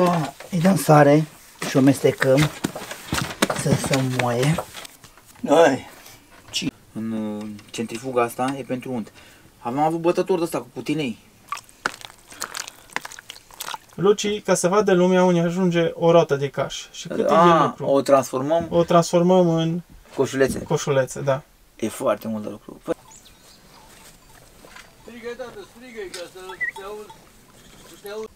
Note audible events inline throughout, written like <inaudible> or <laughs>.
Aici îi dăm sare și o mestecăm să se moaie. Ai. În uh, centrifuga asta e pentru unt. Am avut bătător de ăsta cu putinei. Luci, ca să vadă lumea unde ajunge o rotă de caș. Și cât e de A, lucru. o transformăm O transformăm în coșulețe. coșulețe, da. E foarte mult de lucru. Păi, Strigă, tată, strigă ca să te aud. Să te aud.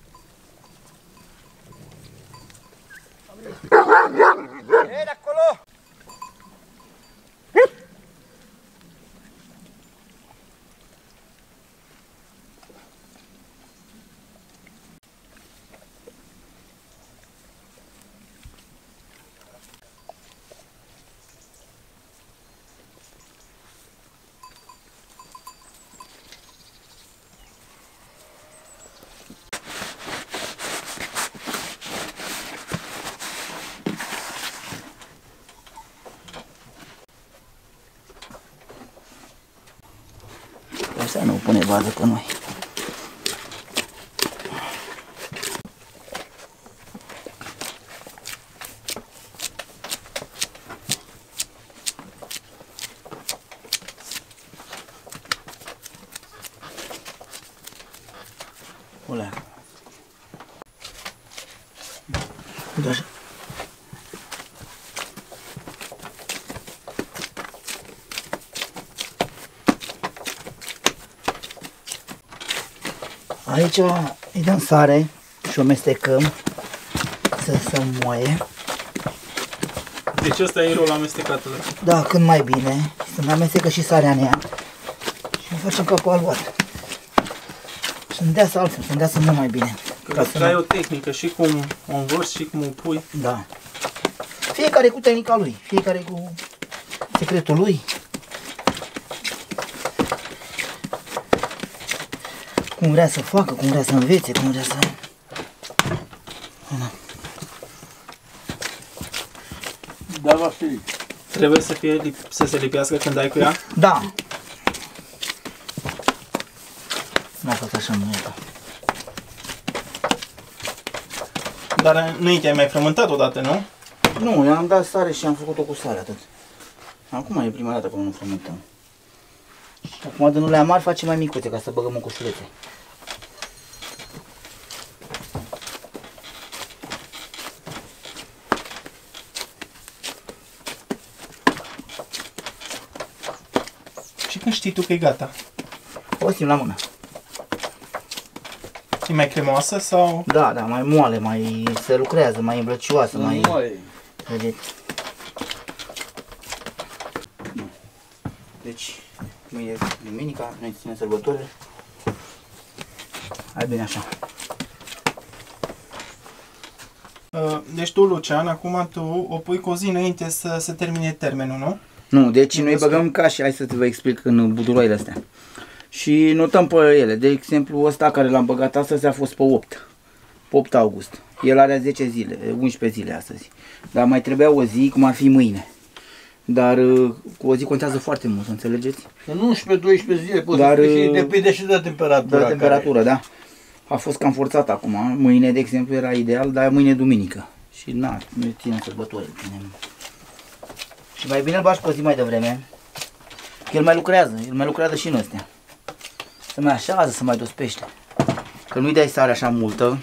Asta nu pune bază pe noi. Ulea. Uite așa. Aici îi dăm sare și o mestecăm să se moaie. Deci ăsta e rolul amestecat. Da. Da, cât mai bine. Să mai amestecă și sarea în ea. Și facem capul albat. Să îndeasă altfel, să îndeasă mult mai bine. Ca să Că ai nu... o tehnică și cum o învârți și cum o pui. Da. Fiecare cu tehnica lui, fiecare cu secretul lui. Cum vrea să facă, cum vrea să învețe, cum vrea să... Da, Vasilic. Trebuie să, fie, lip- să se lipească când ai cu ea. Da. Nu a fost așa mult. Dar înainte ai mai frământat odată, nu? Nu, eu am dat sare și am făcut-o cu sare atât. Acum e prima dată când nu frământăm. Și acum de nu le mari facem mai micuțe ca să băgăm în coșulețe. Și când știi tu că e gata? O simt la mână. E mai cremoasă sau... Da, da, mai moale, mai se lucrează, mai îmblăcioasă, mai... Mai. Vedeți? Deci, mâine e duminica, noi ținem sărbătorile. Hai bine așa. Uh, Deci tu, Lucian, acum tu o pui cu o zi înainte să se termine termenul, nu? Nu, deci noi băgăm caș și, hai să vă explic în buduroile astea. Și notăm pe ele. De exemplu, ăsta care l-am băgat astăzi a fost pe 8. Pe 8 august. El are 10 zile, 11 zile astăzi. Dar mai trebuia o zi, cum ar fi mâine. Dar uh, cu o zi contează foarte mult, înțelegeți? În 11-12 zile poți Dar, să spui și uh, depinde și de temperatura. De temperatură, da. A fost cam forțat acum. Mâine, de exemplu, era ideal, dar mâine e duminică. Și na, noi ținem sărbători. ținem. Și mai bine îl bași pe o zi mai devreme. Că el mai lucrează, el mai lucrează și în astea. Să mai așează, să mai dospește. Că nu-i dai sare așa multă.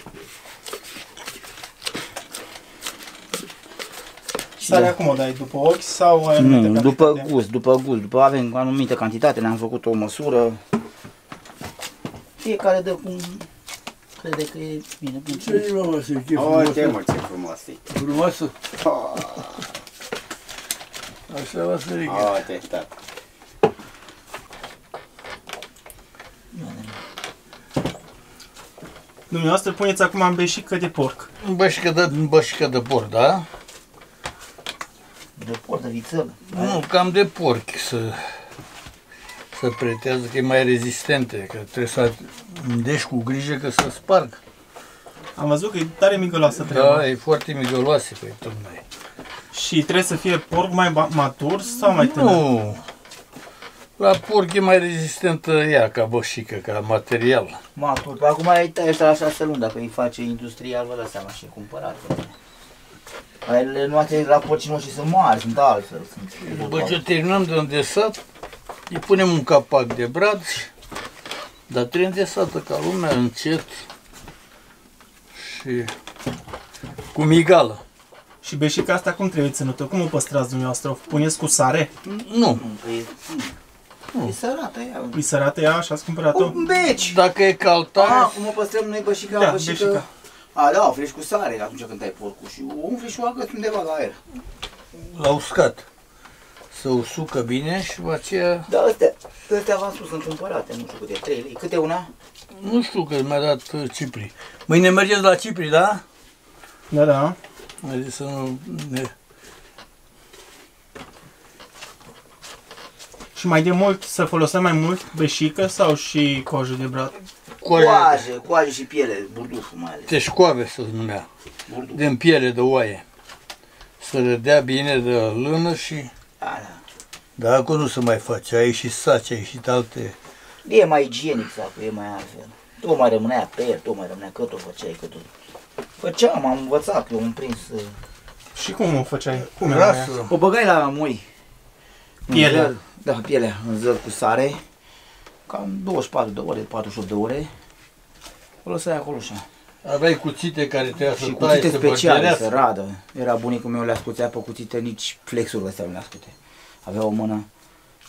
Sarea cum o dai? După ochi sau ai Nu, anumită după cantitate? gust, după gust. După avem o anumită cantitate, ne-am făcut o măsură. Fiecare dă cum crede că e bine pentru Ce mă, Vasilic, e Uite frumoasă? mă ce frumos e. Frumoasă? Așa, Vasilic. Uite, tată. Dumneavoastră puneți acum în beșică de porc. Bășică de, bășică de porc, da? De porc, de vițel. Nu, cam de porc să, să pretează că e mai rezistente, că trebuie să îndești cu grijă că să sparg. Am văzut că e tare migăloasă treaba. Da, e foarte migăloase, păi tocmai. Și trebuie să fie porc mai ba- matur sau mai tânăr? Nu, La porc e mai rezistentă ea ca bășică, ca material. Matur. Acum ai tăi ăștia la șase luni, dacă îi face industrial, vă dați seama și e cumpărat. Aile noastre la porcii noștri sunt mari, sunt altfel. Sunt După ce terminăm de îndesat, îi punem un capac de brad, dar trebuie îndesată ca lumea, încet și cu migală. Și beșica asta cum trebuie ținută? Cum o păstrați dumneavoastră? O puneți cu sare? Nu, E, e sărată ea. Îi sărată ea și ați cumpărat-o? Cu beci! dacă e Ah, calta, cum o păstrăm noi bășica, Da, bășică. beșica. A, da, o frici cu sare atunci când ai porcul și o umfli și o agăți undeva la aer. la uscat. Să usucă bine și după aceea, Da, astea, astea v-am spus, sunt cumpărate, nu știu câte, 3 lei. Câte una? nu știu că mi-a dat uh, Cipri. Mâine mergeți la Cipri, da? Da, da. A zis să nu ne... Și mai de mult să folosim mai mult beșică sau și cojă de brad? Coaje, Coaje, coaje și piele, burduful mai ales. teșcoave să numea, Burduf. din piele de oaie. Să le dea bine de lână și... Da, da. Da, acum nu se mai face, a ieșit saci, a ieșit alte... E mai igienic sacul, e mai altfel. Tot mai rămânea pe el, tot mai rămânea, că tot făceai, că tot. Făceam, am învățat, eu am prins. uh, Și cum o făceai? Cum era aia? Rasă. O băgai la moi. În Pielea. zăr, Da, pielea, în zăr cu sare. Cam 24 de ore, 48 de ore. O lăsai acolo așa. Aveai cuțite care trebuia să Și tai, cuțite să speciale, să băgerească. radă. Era bunicul meu, le ascuțea pe cuțite, nici flexurile astea nu le ascute. Avea o mână.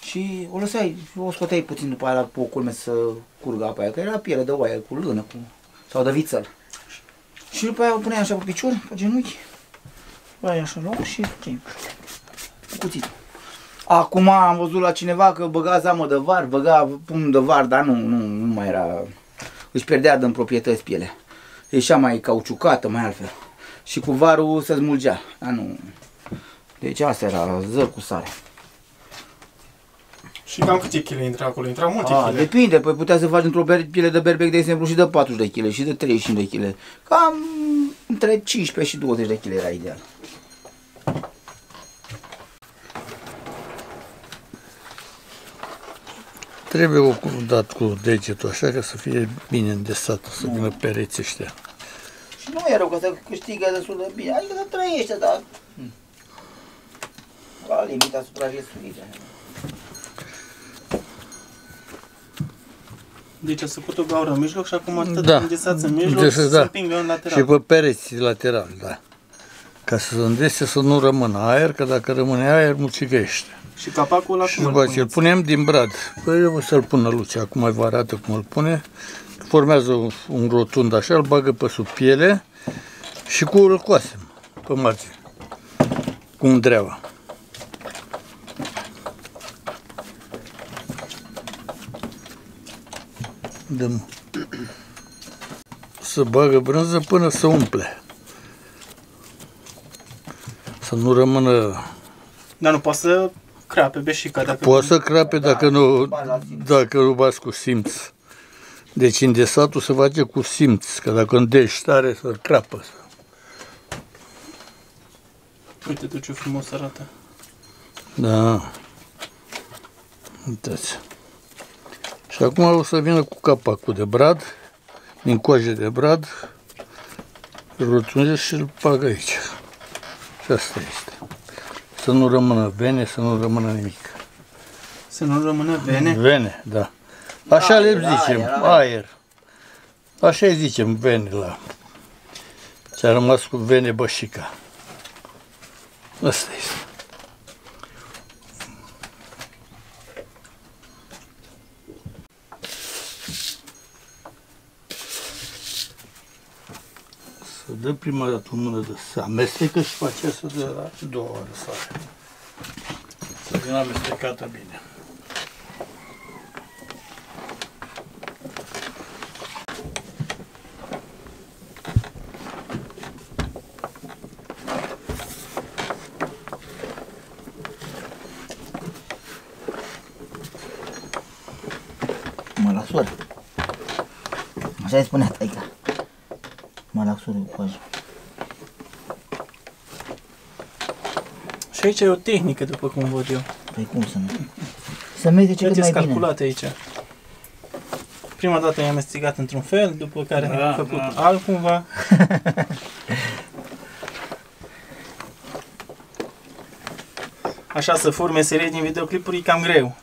Și o lăsai, o scoteai puțin după aia pe o culme să curgă apa aia, că era piele de oaie cu lână cu, sau de vițel. Și după aia o puneai așa pe picior, pe genunchi, băi așa luam și făceai cu cuțitul. Acum am văzut la cineva că băga zamă de var, băga pum de var, dar nu, nu, nu mai era, își pierdea din proprietăți pielea. Ieșea mai cauciucată, mai altfel. Și cu varul se smulgea, dar nu. Deci asta era zăr cu sare. Și cam câte kg intra acolo? Intrau multe A, kg. depinde, păi putea să faci într-o ber- piele de berbec, de exemplu, și de 40 de kg și de 35 de kg. Cam între 15 și 20 de kg era ideal. Trebuie o cu- dat cu degetul așa ca să fie bine îndesată, să vină pereții ăștia. Și nu e rău că se câștigă destul de bine, adică să trăiește, dar... La limita supraviețuirii. Deci ați făcut o gaură în mijloc și acum atât Da. înghesați în mijloc Deci, să se da. împingă în lateral. Și pe pereți lateral, da. Ca să se îndese să nu rămână aer, că dacă rămâne aer, mucigăiește. Și capacul ăla Și cum îl după aceea îl puneți? punem din brad. Păi o să-l pună Lucia, acum vă arată cum îl pune. Formează un, un rotund așa, îl bagă pe sub piele și cu îl coasem pe margine. Cu un dreava. Dăm. Să bagă brânză până să umple. Să nu rămână Dar nu poate să crape beșica dacă... Poate să crape dacă nu, dacă nu bați cu simț. Deci îndesatul se face cu simț, că dacă îndești tare să crapă. Uite tu ce frumos arată. Da. Uitați. Și acum o să vină cu capacul de brad, din coaje de brad, îl rotunde și îl bag aici. Și asta este. Să nu rămână vene, să nu rămână nimic. Să nu rămână vene. Vene, da. Așa Aer, le aer, zicem, aer. aer. Așa îi zicem vene la ce a rămas cu vene bășica. Asta este. Să dă prima dată o mână de să amestecă și după aceea să dă la două ori sare. Să vină amestecată bine. Malaxur. Așa îi spunea taica. Malaxurul cu coajă. Și aici e o tehnică, după cum văd eu. Păi cum să nu? Să mestece cât Plăteți mai bine. calculate aici. Prima dată i-am amestecat într-un fel, după care Da, am făcut da. altcumva. <laughs> Așa să forme serii din videoclipuri e cam greu.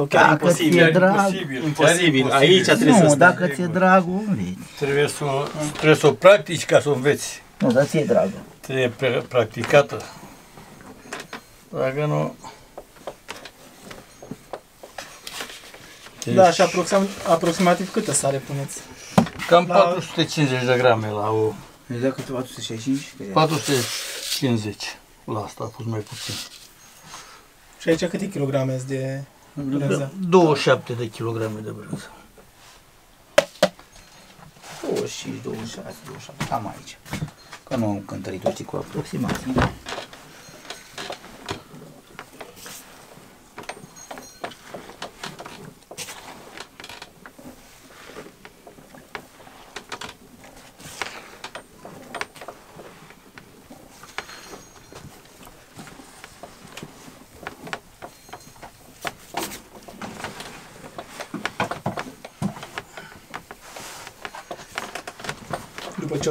Sau chiar Dacă imposibil. ți-e drag. Imposibil. Imposibil. chiar Aici trebuie să Nu, stai. dacă ți-e dragul, vezi. Trebuie să, o- trebuie să o practici ca să o înveți. Nu, dar ți-e dragă. Trebuie pre- practicată. Dacă nu... Da, și aproxim, aproximativ câtă sare puneți? Cam La- 450 de grame la o... Deci dacă tu 465, că e- 450. La asta a fost mai puțin. Și aici câte kilograme sunt de brânză? 27 de kilograme de brânză. 25, 26, 27, cam aici. Că nu am cântărit toți cu aproximații.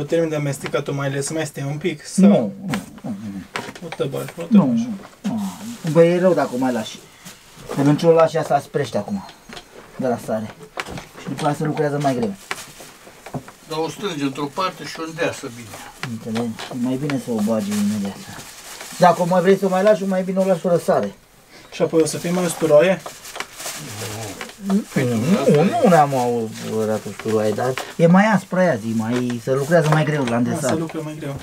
Termin de amestecat, o mai les mai stai un pic? Sau Nu, nu, nu, O tăbări, o nu, tăbări. nu, nu. Bă, e rău dacă o mai lași. Că în ce o lași asta sprește acum. De la sare. Și după aceea se lucrează mai greu. Dar o strânge într-o parte și o îndeasă bine. Înțelegi? E mai bine să o bagi imediat. Dacă o mai vrei să o mai lași, mai bine o lași fără sare. Și apoi o să fie mai usturoaie? Nu, nu ne-am aurat usturoaie, dar e mai aspră aia zi, mai, se lucrează mai greu la Da, să îndesat. lucre mai greu. Am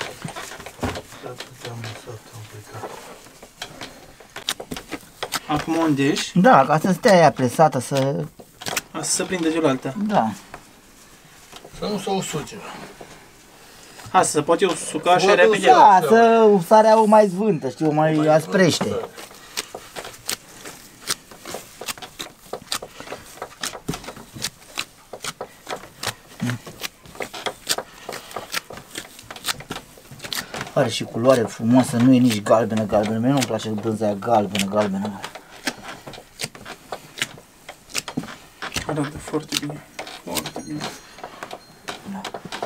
lăsat, am plecat. Acum o îndeși, Da, ca să stea aia presată, să... asta să prinde geolaltă. Da. Să nu se usuce. Ha, să pot eu suca așa Poate repede. Da, să sarea o mai zvântă, știi, o mai asprește. Are și culoare frumoasă, nu e nici galbenă, galbenă. Mie nu-mi place brânza aia galbenă, galbenă. Arată foarte bine. Foarte bine.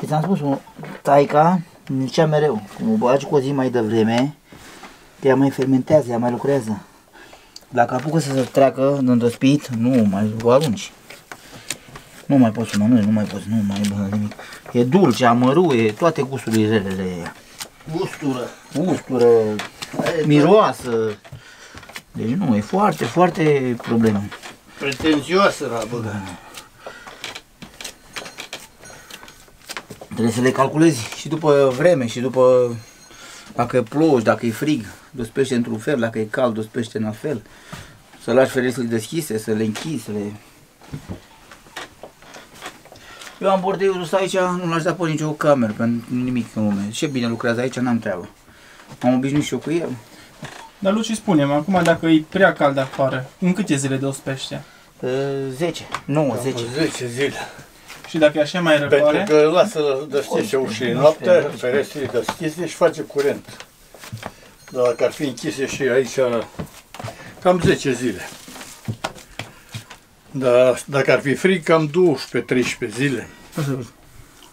Și ți-am spus, un- taica îmi zicea mereu, cum o bagi cu o zi mai devreme, ea mai fermentează, ea mai lucrează. Dacă apucă să se treacă în îndospit, nu mai o arunci. Nu mai poți să mănânci, nu mai poți, nu mai bă, nimic. E dulce, amărât, e toate gusturile relele ea. Ustură. Ustură, miroasă. Deci nu, e foarte, foarte problemă. Pretențioasă la băgă. Trebuie să le calculezi și după vreme și după dacă e plouă și dacă e frig, dospește într-un fel, dacă e cald, dospește în alt fel. Să lași ferestrele deschise, să le închizi, să le... Eu am bordeiul ăsta aici, nu l-aș da pe nicio cameră, pentru nimic în lume. Ce bine lucrează aici, n-am treabă. Am obișnuit și eu cu el. Dar Luci, spune-mi, acum dacă e prea cald afară, în câte zile de ospește? Uh, 10, 9, 10. 10 zile. Și dacă e așa mai răcoare, Pentru că lasă deschise ușile noaptea, ferestrele deschise și face curent. Dar dacă ar fi închise și aici, cam 10 zile. Dar dacă ar fi frig, cam 12-13 zile.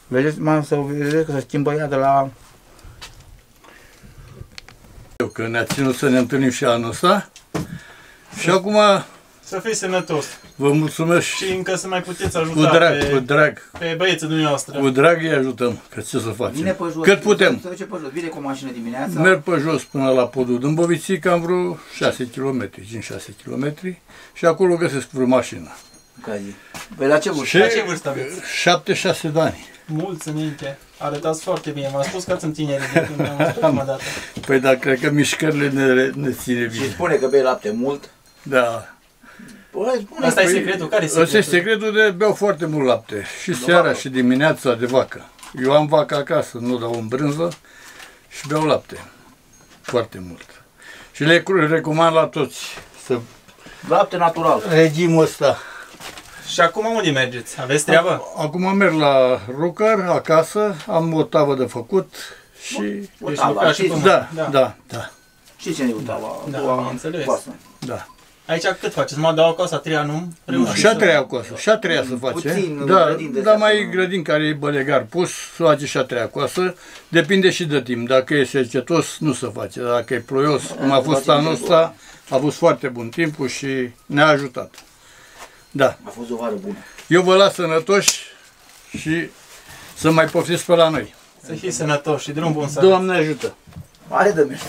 Vedeți, mă, să vedeți că se schimbă ea de la... Eu că ne-a ținut să ne întâlnim și anul ăsta. Și acum să fii sănătos. vă mulțumesc Și încă să mai puteți cu ajuta drag, pe, cu drag, pe băieții dumneavoastră. cu drag îi ajutăm, că ce să Vine facem. pe jos. Cât putem. Se duce pe jos, vine cu o mașină dimineața. Merg pe jos până la podul Dâmboviții, cam vreo 6 km, 5-6 km și acolo găsesc vreo mașină. Ca zi. Păi la ce vârstă? Și La ce vârstă aveți? 7-6 de ani. Mulți înainte. Arătați foarte bine. V-am spus că ați în tineri de când <laughs> am văzut prima dată. Păi da, cred că mișcările ne, ne ține Și bine. spune că bei lapte mult. Da. Păi spune Asta e că- secretul? Care e Ăsta e secretul? secretul de beau foarte mult lapte. Și seara și dimineața de vacă. Eu am vacă acasă, nu dau în brânză și beau lapte. Foarte mult. Și le cru- recomand la toți să Lapte natural. regimul ăsta. Și acum unde mergeți? Aveți treabă? Acum merg la Rucar, acasă, am o tavă de făcut și... O Deci tavă, lucrați și știți? pe Da, Da. da, da, Și ce ne uitava? Da, Doua am înțeles. coasă. da. Aici cât faceți? Mă dau acasă, a treia nu? Reușiți Și a să- treia coasă, și a treia să face. Puțin, da, grădini de dar astea, mai nu? grădin care e bălegar pus, să face și a treia coasă. Depinde și de timp. Dacă e secetos, nu se face. Dacă e ploios, cum a fost face anul timpul. ăsta, a fost foarte bun timpul și ne-a ajutat. Da. A fost o vară bună. Eu vă las sănătoși și să mai poftiți pe la noi. Să fiți sănătos și drum bun să Doamne ajută! Mare de mine.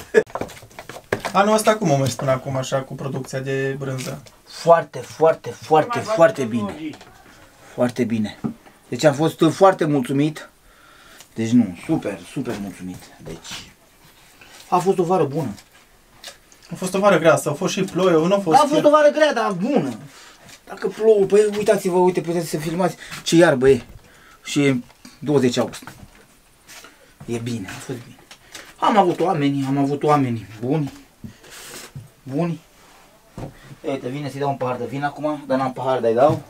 Anul ăsta cum o mergi până acum așa cu producția de brânză? Foarte, foarte, foarte, foarte bine. Foarte bine. Deci am fost foarte mulțumit. Deci nu, super, super mulțumit. Deci a fost o vară bună. A fost o vară grea, au fost și ploi, nu a fost... A fost o vară grea, dar bună. Dacă plouă, păi uitați-vă, uite, puteți să filmați ce iarbă e. Și e 20 august. E bine, a fost bine. Am avut oameni, am avut oameni buni. Buni. Uite, vine să-i dau un pahar de vin acum, dar n-am pahar de-i dau.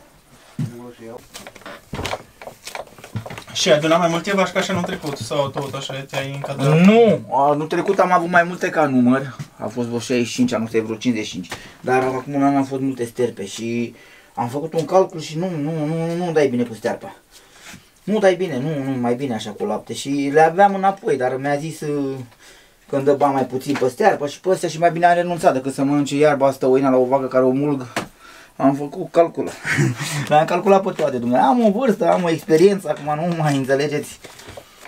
Și ai adunat mai multe vaci ca și anul trecut? Sau tot așa te-ai încadrat? Nu, anul trecut am avut mai multe ca număr, a fost vreo 65, anul ăsta e vreo 55, dar acum un an am fost multe sterpe și am făcut un calcul și nu, nu, nu, nu dai bine cu sterpa. Nu dai bine, nu, nu, mai bine așa cu lapte și le aveam înapoi, dar mi-a zis uh, când dă bani mai puțin pe stearpă și pe astea și mai bine am renunțat decât să mănânce iarba asta oina la o vacă care o mulg. Am făcut calcul. Le-am <laughs> calculat pe toate, Dumnezeu. Am o vârstă, am o experiență, acum nu mai înțelegeți.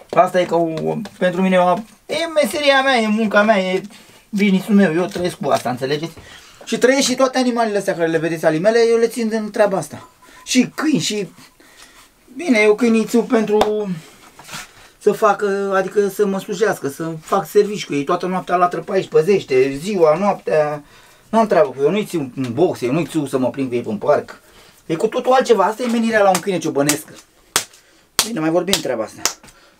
Asta e ca o, pentru mine o, e meseria mea, e munca mea, e business-ul meu, eu trăiesc cu asta, înțelegeți? Și trăiesc și toate animalele astea care le vedeți ale mele, eu le țin din treaba asta. Și câini, și... Bine, eu câinii țin pentru să facă, adică să mă slujească, să fac servici cu ei, toată noaptea la trăpa aici, păzește, ziua, noaptea, n-am treabă cu ei, eu nu-i țin în box, eu nu-i țin să mă plimb cu ei în parc. E cu totul altceva, asta e menirea la un câine ciobănesc. Bine, mai vorbim treaba asta.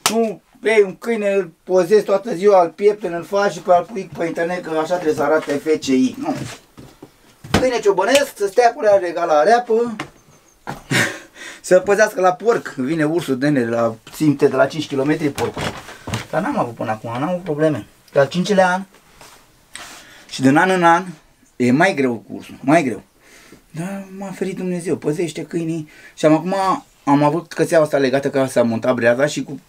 Nu ei un câine, îl pozezi toată ziua, îl piepteni, îl faci și pe al pui pe internet că așa trebuie să arate FCI. Nu. Câine ciobănesc, să stea cu rea egal la reapă, să păzească la porc. Vine ursul de ne la ținte de la 5 km porc. Dar n-am avut până acum, n-am avut probleme. Pe al cincilea an și din an în an e mai greu cu ursul, mai greu. Dar m-a ferit Dumnezeu, păzește câinii și am acum am avut cățeaua asta legată ca să monta breaza și cu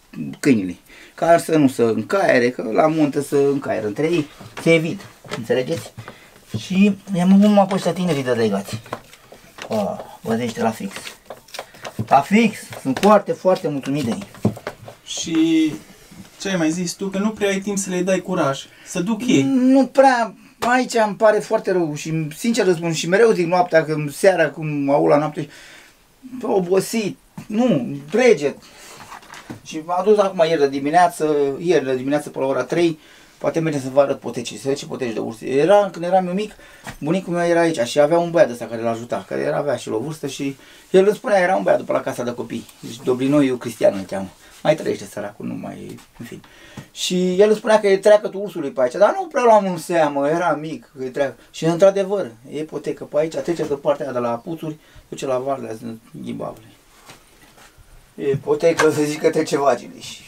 câinile. Ca să nu să încaiere, că la munte să încaiere între ei, se evit, înțelegeți? Și i-am avut numai pe ăștia tinerii de legați. Oh, păzește la fix. La fix, sunt foarte, foarte mulțumit de ei. Și ce ai mai zis tu? Că nu prea ai timp să le dai curaj. Să duc ei. Nu prea, aici îmi pare foarte rău și sincer răspund și mereu zic noaptea, când seara, cum au la noapte, bă, obosit, nu, rege. Și m-a dus acum ieri de dimineață, ieri de dimineață pe la ora 3, poate merge să vă arăt potecii, să vezi ce poteci de ursi. Era, când eram eu mic, bunicul meu era aici și avea un băiat ăsta care l ajuta, care era, avea și la o vârstă și el îmi spunea, era un băiat după la casa de copii, deci Dobrinoiu Cristian îl cheamă. Mai trăiește săracul, nu mai, în fin. Și el îmi spunea că e treacă tu ursului pe aici, dar nu prea luam în seamă, era mic, că e treacă. Și într-adevăr, e ipotecă pe aici, trece de partea aia de la puțuri, duce la Varlea, în Ghibavle. E ipotecă să zic că trece vagile și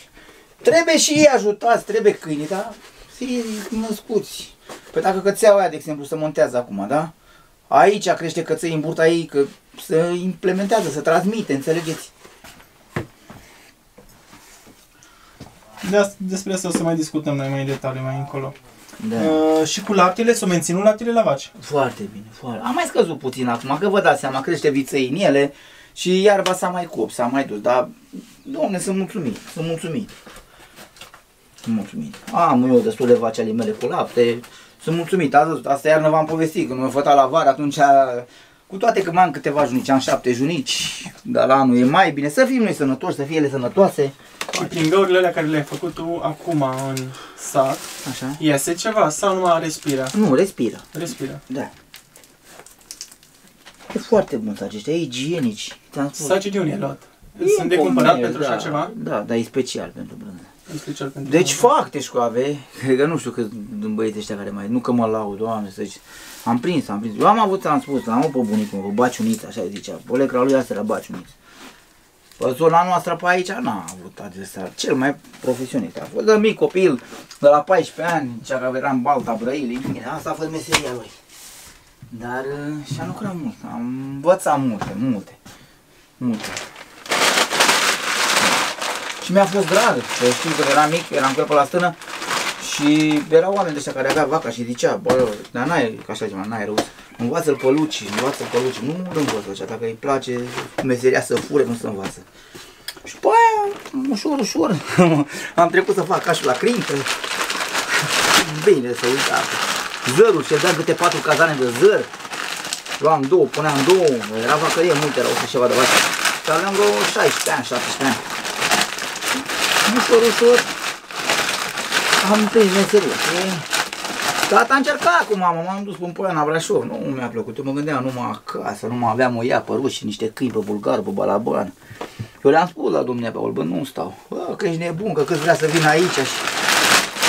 trebuie și ei ajutați, trebuie câinii, dar fie născuți. Păi dacă cățeaua aia, de exemplu, se montează acum, da? Aici crește căței în burta ei, că se implementează, se transmite, înțelegeți? De asta, despre asta o să mai discutăm noi mai în detaliu mai încolo. Da. Uh, și cu laptele, s-o menținut laptele la vaci. Foarte bine, foarte. Am mai scăzut puțin acum, că vă dați seama, crește viței în ele și iarba s-a mai cop, s-a mai dus, dar, domne, sunt mulțumit, sunt mulțumit. Sunt mulțumit. Am eu destul de vaci ale mele cu lapte, sunt mulțumit, ați văzut, asta iarnă v-am povestit, când m-am fătat la vară, atunci, cu toate că mai am câteva junici, am șapte junici, dar la anul e mai bine, să fim noi sănătoși, să fie ele sănătoase, Și prin găurile alea care le-ai făcut tu acum în sat, așa. iese ceva sau numai respira? Nu, respiră. Respira. Da. E foarte bun sacii ăștia, e igienici. Ți-am spus. Saci de unde ai luat? E Sunt de în cumpărat comunie, pentru da, așa ceva? Da, dar e special pentru brânză. În special pentru Deci fac teșcoave, <laughs> cred că nu știu cât din băieții ăștia care mai, nu că mă laud, doamne, să zici. Am prins, am prins. Eu am avut, am spus, am avut pe bunicul meu, pe baciuniță, așa zicea. Polecra lui asta era baciuniță. Pe zona noastră pe aici n-a avut adversar. Cel mai profesionist a fost de mic copil, de la 14 ani, cea care era în Balta Brăilii. Bine, asta a fost meseria lui. Dar uh, și-am lucrat mult, am învățat multe, multe, multe. Și mi-a fost drag, că știu că eram mic, eram cu el pe la stână și erau oameni de ăștia care avea vaca și zicea, bă, dar n-ai, ca așa ceva, n-ai rău, învață-l pe Luci, învață-l pe Luci, nu îl învăț ăștia, dacă îi place meseria să fure, nu să învață. Și pe aia, ușor, ușor, <laughs> am trecut să fac cașul la crintă. <laughs> Bine să uita. Zărul, și câte patru cazane de zăr. Luam două, puneam două, era vacărie multe, erau și ceva de vacă. Și aveam vreo 16 ani, 17 ani. Ușor, ușor, am prins meseria. Și Tata a încercat cu mama, m-am dus pe Poiana Brașov, nu mi-a plăcut, eu mă gândeam numai acasă, numai aveam o ea pe ruși și niște câini pe bulgar, pe balaban. Eu le-am spus la domnule pe bă, nu stau, bă, că ești nebun, că cât vrea să vin aici și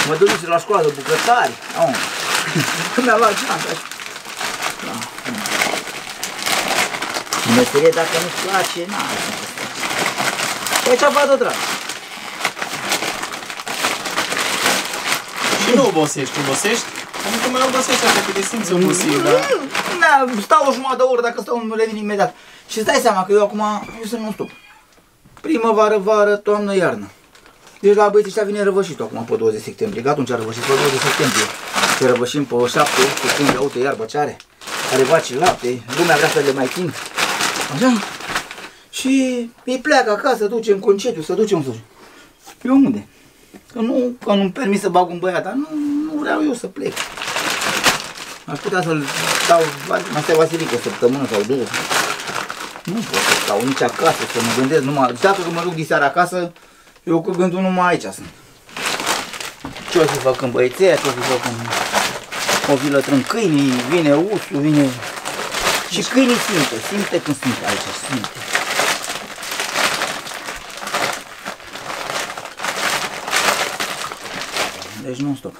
mă duc la școală de bucătari. Oh. <laughs> Mi-a luat geanta și... Da. Meserie dacă nu-ți place, n-ai cum să faci. Păi ce vadă drag. Și nu obosești, obosești? Adică mai obosești așa că te simți obosit, da? Da, stau o jumătate de oră, dacă stau îmi revin imediat. Și îți dai seama că eu acum, eu sunt non-stop. Primăvară, vară, toamnă, iarnă. Deci la băieții ăștia vine răvășitul acum pe 20 septembrie. Gata, atunci a răvășit pe 20 septembrie. Se răvășim pe 7, 8 septembrie, uite iarba ce are. Are vaci lapte, lumea vrea să le mai timp. Așa? Și îi pleacă acasă, duce în concediu, să duce în sus. Eu unde? Că nu, că nu-mi permis să bag un băiat, dar nu, nu vreau eu să plec. Aș putea să-l stau, mai stai Vasilic o săptămână sau două. Nu pot să stau nici acasă, să mă gândesc numai, dacă mă duc diseară acasă, eu cu gândul numai aici sunt. Ce o să fac în băiețea, ce o să fac în... O fi lătrân câinii, vine usul, vine... Și câinii simte, simte când simte aici, simte. Deci nu stop.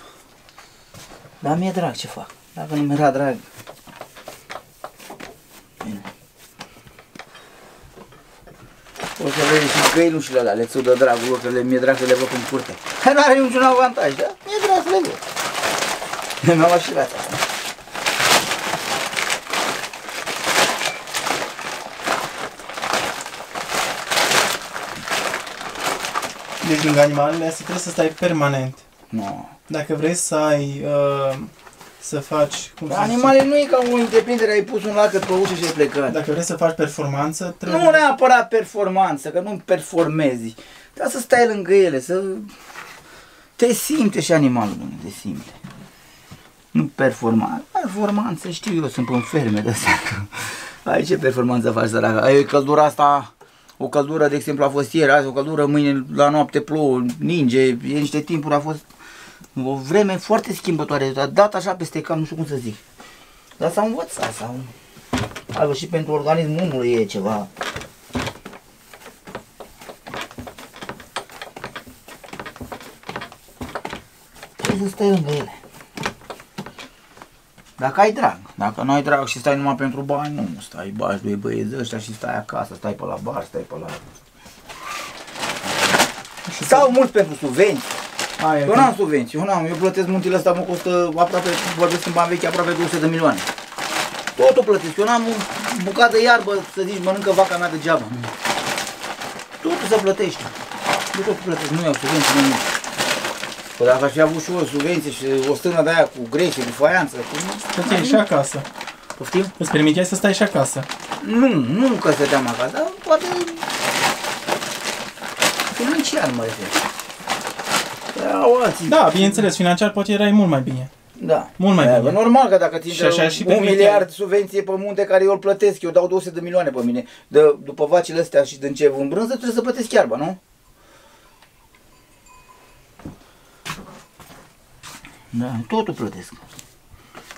Dar mi-e drag ce fac. Dacă nu mi-era drag... Bine. O să vezi și găinușile alea, le țu de dragul lor, că le, mi-e drag să le văd în curte. Nu are niciun avantaj, da? Mi-e drag să le văd. <laughs> Mi-am luat și viața asta. Deci lângă animalele astea trebuie să stai permanent. Nu. Dacă vrei să ai, uh, să faci, cum să Animale nu e ca o întreprindere, ai pus un lacăt pe ușă și ai plecat. zice, dacă vrei să faci performanță, trebuie... Nu neapărat performanță, că nu performezi. Dar să stai lângă ele, să te simte și animalul, domnule, te simte. Nu performanță. Performanță, știu eu, sunt pe ferme de astea. Ai ce performanță faci, săracă? Ai căldura asta, o căldură, de exemplu, a fost ieri, azi o căldură, mâine la noapte plouă, ninge, e niște timpuri, a fost o vreme foarte schimbătoare, dar dat așa peste cap, nu știu cum să zic. Dar s-au învățat, s-au... Hai, bă, și pentru organismul omului e ceva. Trebuie să stai lângă ele. Dacă ai drag. Dacă nu ai drag și stai numai pentru bani, nu stai, bagi doi băieți ăștia și stai acasă, stai pe la bar, stai pe la... Sau mult pentru subvenții. Aia, Eu n-am subvenții, eu n-am, eu plătesc muntile ăsta, mă costă aproape, vorbesc în bani vechi, aproape 200 de milioane. Totul plătesc, eu n-am o bucată de iarbă să zici mănâncă vaca mea degeaba. Nu. Totul se plătește. Eu totul plătesc, nu iau subvenții, nu nimic. Că dacă aș fi avut și eu subvenție și o stână de aia cu greșe, cu faianță, cu... Stăteai și acasă. Poftim? Îți permiteai să stai și acasă. Nu, nu că stăteam acasă, dar poate financiar mă refer. Erau alții. Da, bineînțeles, financiar poate erai mult mai bine. Da. Mult mai Da, bine. bă, Normal că dacă ți Și așa și un permitea- miliard subvenție pe munte care eu îl plătesc, eu dau 200 de milioane pe mine, de, după vacile astea și din ce în brânză, trebuie să plătesc iarba, nu? Da, totul plătesc.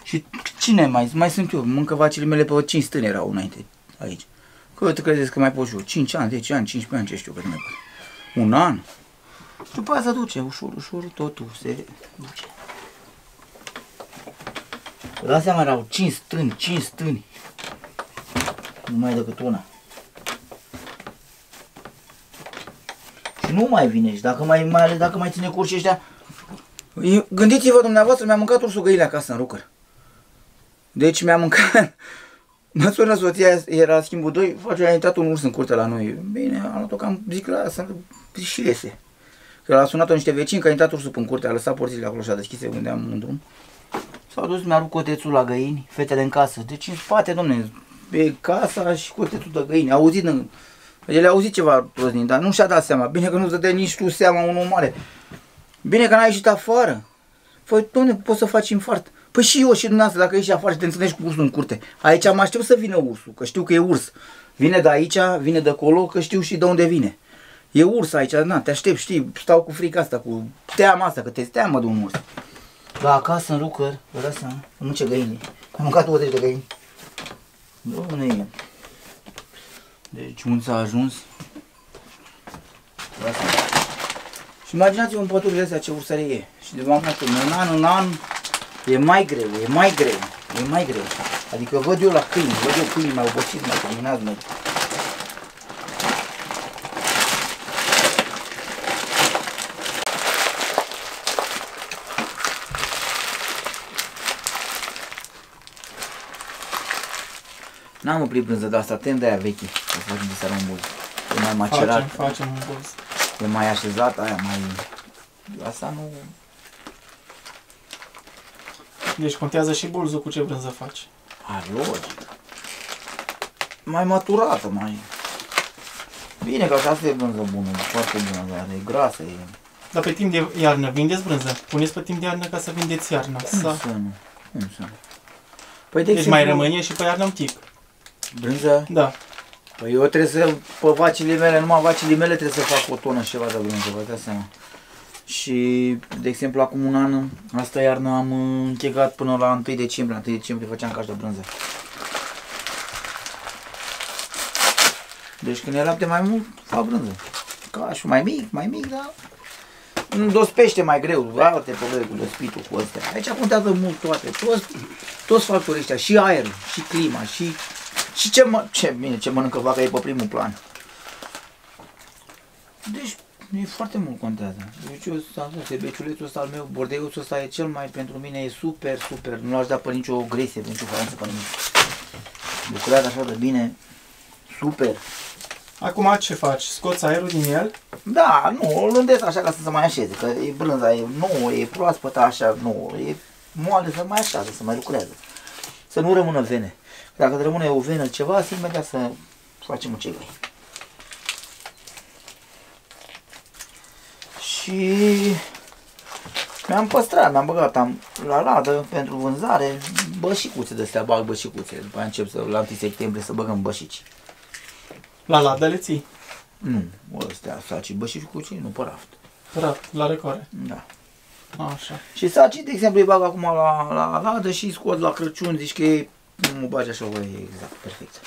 Și cine mai? Mai sunt eu, mâncă vacile mele pe 5 stâni erau înainte aici. Că te credeți că mai pot și eu? 5 ani, 10 ani, 15 ani, ce știu cât mai pot. Un an. Și după aia se duce, ușor, ușor, totul se duce. Vă dați seama, erau 5 stâni, 5 stâni. Nu mai decât una. Și nu mai vine și dacă mai, mai ales dacă mai ține curși ăștia. E- Gândiți-vă dumneavoastră, mi-am mâncat ursul găile acasă în rucăr. Deci mi-am mâncat... <laughs> Mă sună soția, era schimbul 2, face, a intrat un urs în curte la noi. Bine, am luat-o cam, zic la să și iese. Că l-a sunat-o niște vecini, că a intrat ursul în curte, a lăsat porțile acolo și a deschise unde am în drum. S-a dus, mi-a rupt cotețul la găini, fetele în casă. Deci în spate, domne, pe casa și cotețul de găini. A auzit în... El a auzit ceva roznind, dar nu și-a dat seama. Bine că nu se dă nici tu seama un om mare. Bine că n-ai ieșit afară. Păi, domne, poți să faci infart. Păi și eu și dumneavoastră, dacă ieși afară și te întâlnești cu ursul în curte. Aici am aștept să vină ursul, că știu că e urs. Vine de aici, vine de acolo, că știu și de unde vine. E urs aici, na, te aștept, știi, stau cu frica asta, cu teama asta, că te teamă de un urs. Da, acasă în lucrări, vă dați seama, nu ce găini. Am mâncat 20 de găini. Domne, deci unde s-a ajuns? Dați seama. Și imaginați-vă în păturile astea ce ursărie e. Și de v-am spus, în an în an e mai greu, e mai greu, e mai greu. Adică văd eu la câini, văd eu câini mai obosiți, mai terminați, mai... N-am oprit brânză de asta, tem de aia veche, să facem de seara un buz. E mai macerat, Facem, facem un buz. e mai așezat, aia mai... Asta nu... Deci contează și bulzul cu ce brânză faci. A, logic. Mai maturată, mai... Bine că asta e brânză bună, foarte bună, dar e grasă, e... Dar pe timp de iarnă vindeți brânză? Puneți pe timp de iarnă ca să vindeți iarna. Cum Să... să nu? Cum să nu? Păi de Deci mai rămâne și pe iarnă un tic. Brânză? Da. Păi eu trebuie să, pe vacile mele, numai vacile mele trebuie să fac o tonă și ceva de brânză, vă dați seama. Și, de exemplu, acum un an, asta iarnă am uh, închegat până la 1 decembrie, la 1 decembrie făceam caș de brânză. Deci când e lapte mai mult, fac brânză. Cașul mai mic, mai mic, dar nu dospește mai greu, alte probleme cu dospitul, cu astea. Aici contează mult toate, toți, toți factorii ăștia, și aerul, și clima, și, și ce, mă, ce, bine, ce mănâncă vaca e pe primul plan. Deci, e foarte mult contează. Deci eu am spus, ebeciulețul ăsta al meu, bordeiuțul ăsta e cel mai, pentru mine e super, super. Nu l-aș da pe nicio gresie, pe nicio faranță, pe nimic. Lucrează așa de bine, super. Acum ce faci? Scoți aerul din el? Da, nu, o lândesc așa ca să se mai așeze, că e brânza, e nouă, e proaspătă așa, nouă, e moale să mai așează, să mai lucrează. Să nu rămână vene. Dacă rămâne o venă ceva, să imediat să facem ucegăi. Și mi-am păstrat, mi-am băgat am, la ladă pentru vânzare bășicuțe de astea, bag bășicuțe. După aia încep să, la 1 septembrie să băgăm bășici. La ladă le ții. Nu, ăstea, saci bășicuțe, nu pe raft. Raft, la recore. Da. Așa. Și sacii, de exemplu, îi bag acum la, la ladă și îi scot la Crăciun, zici că e, nu mă bagi așa, bă, e exact, perfect.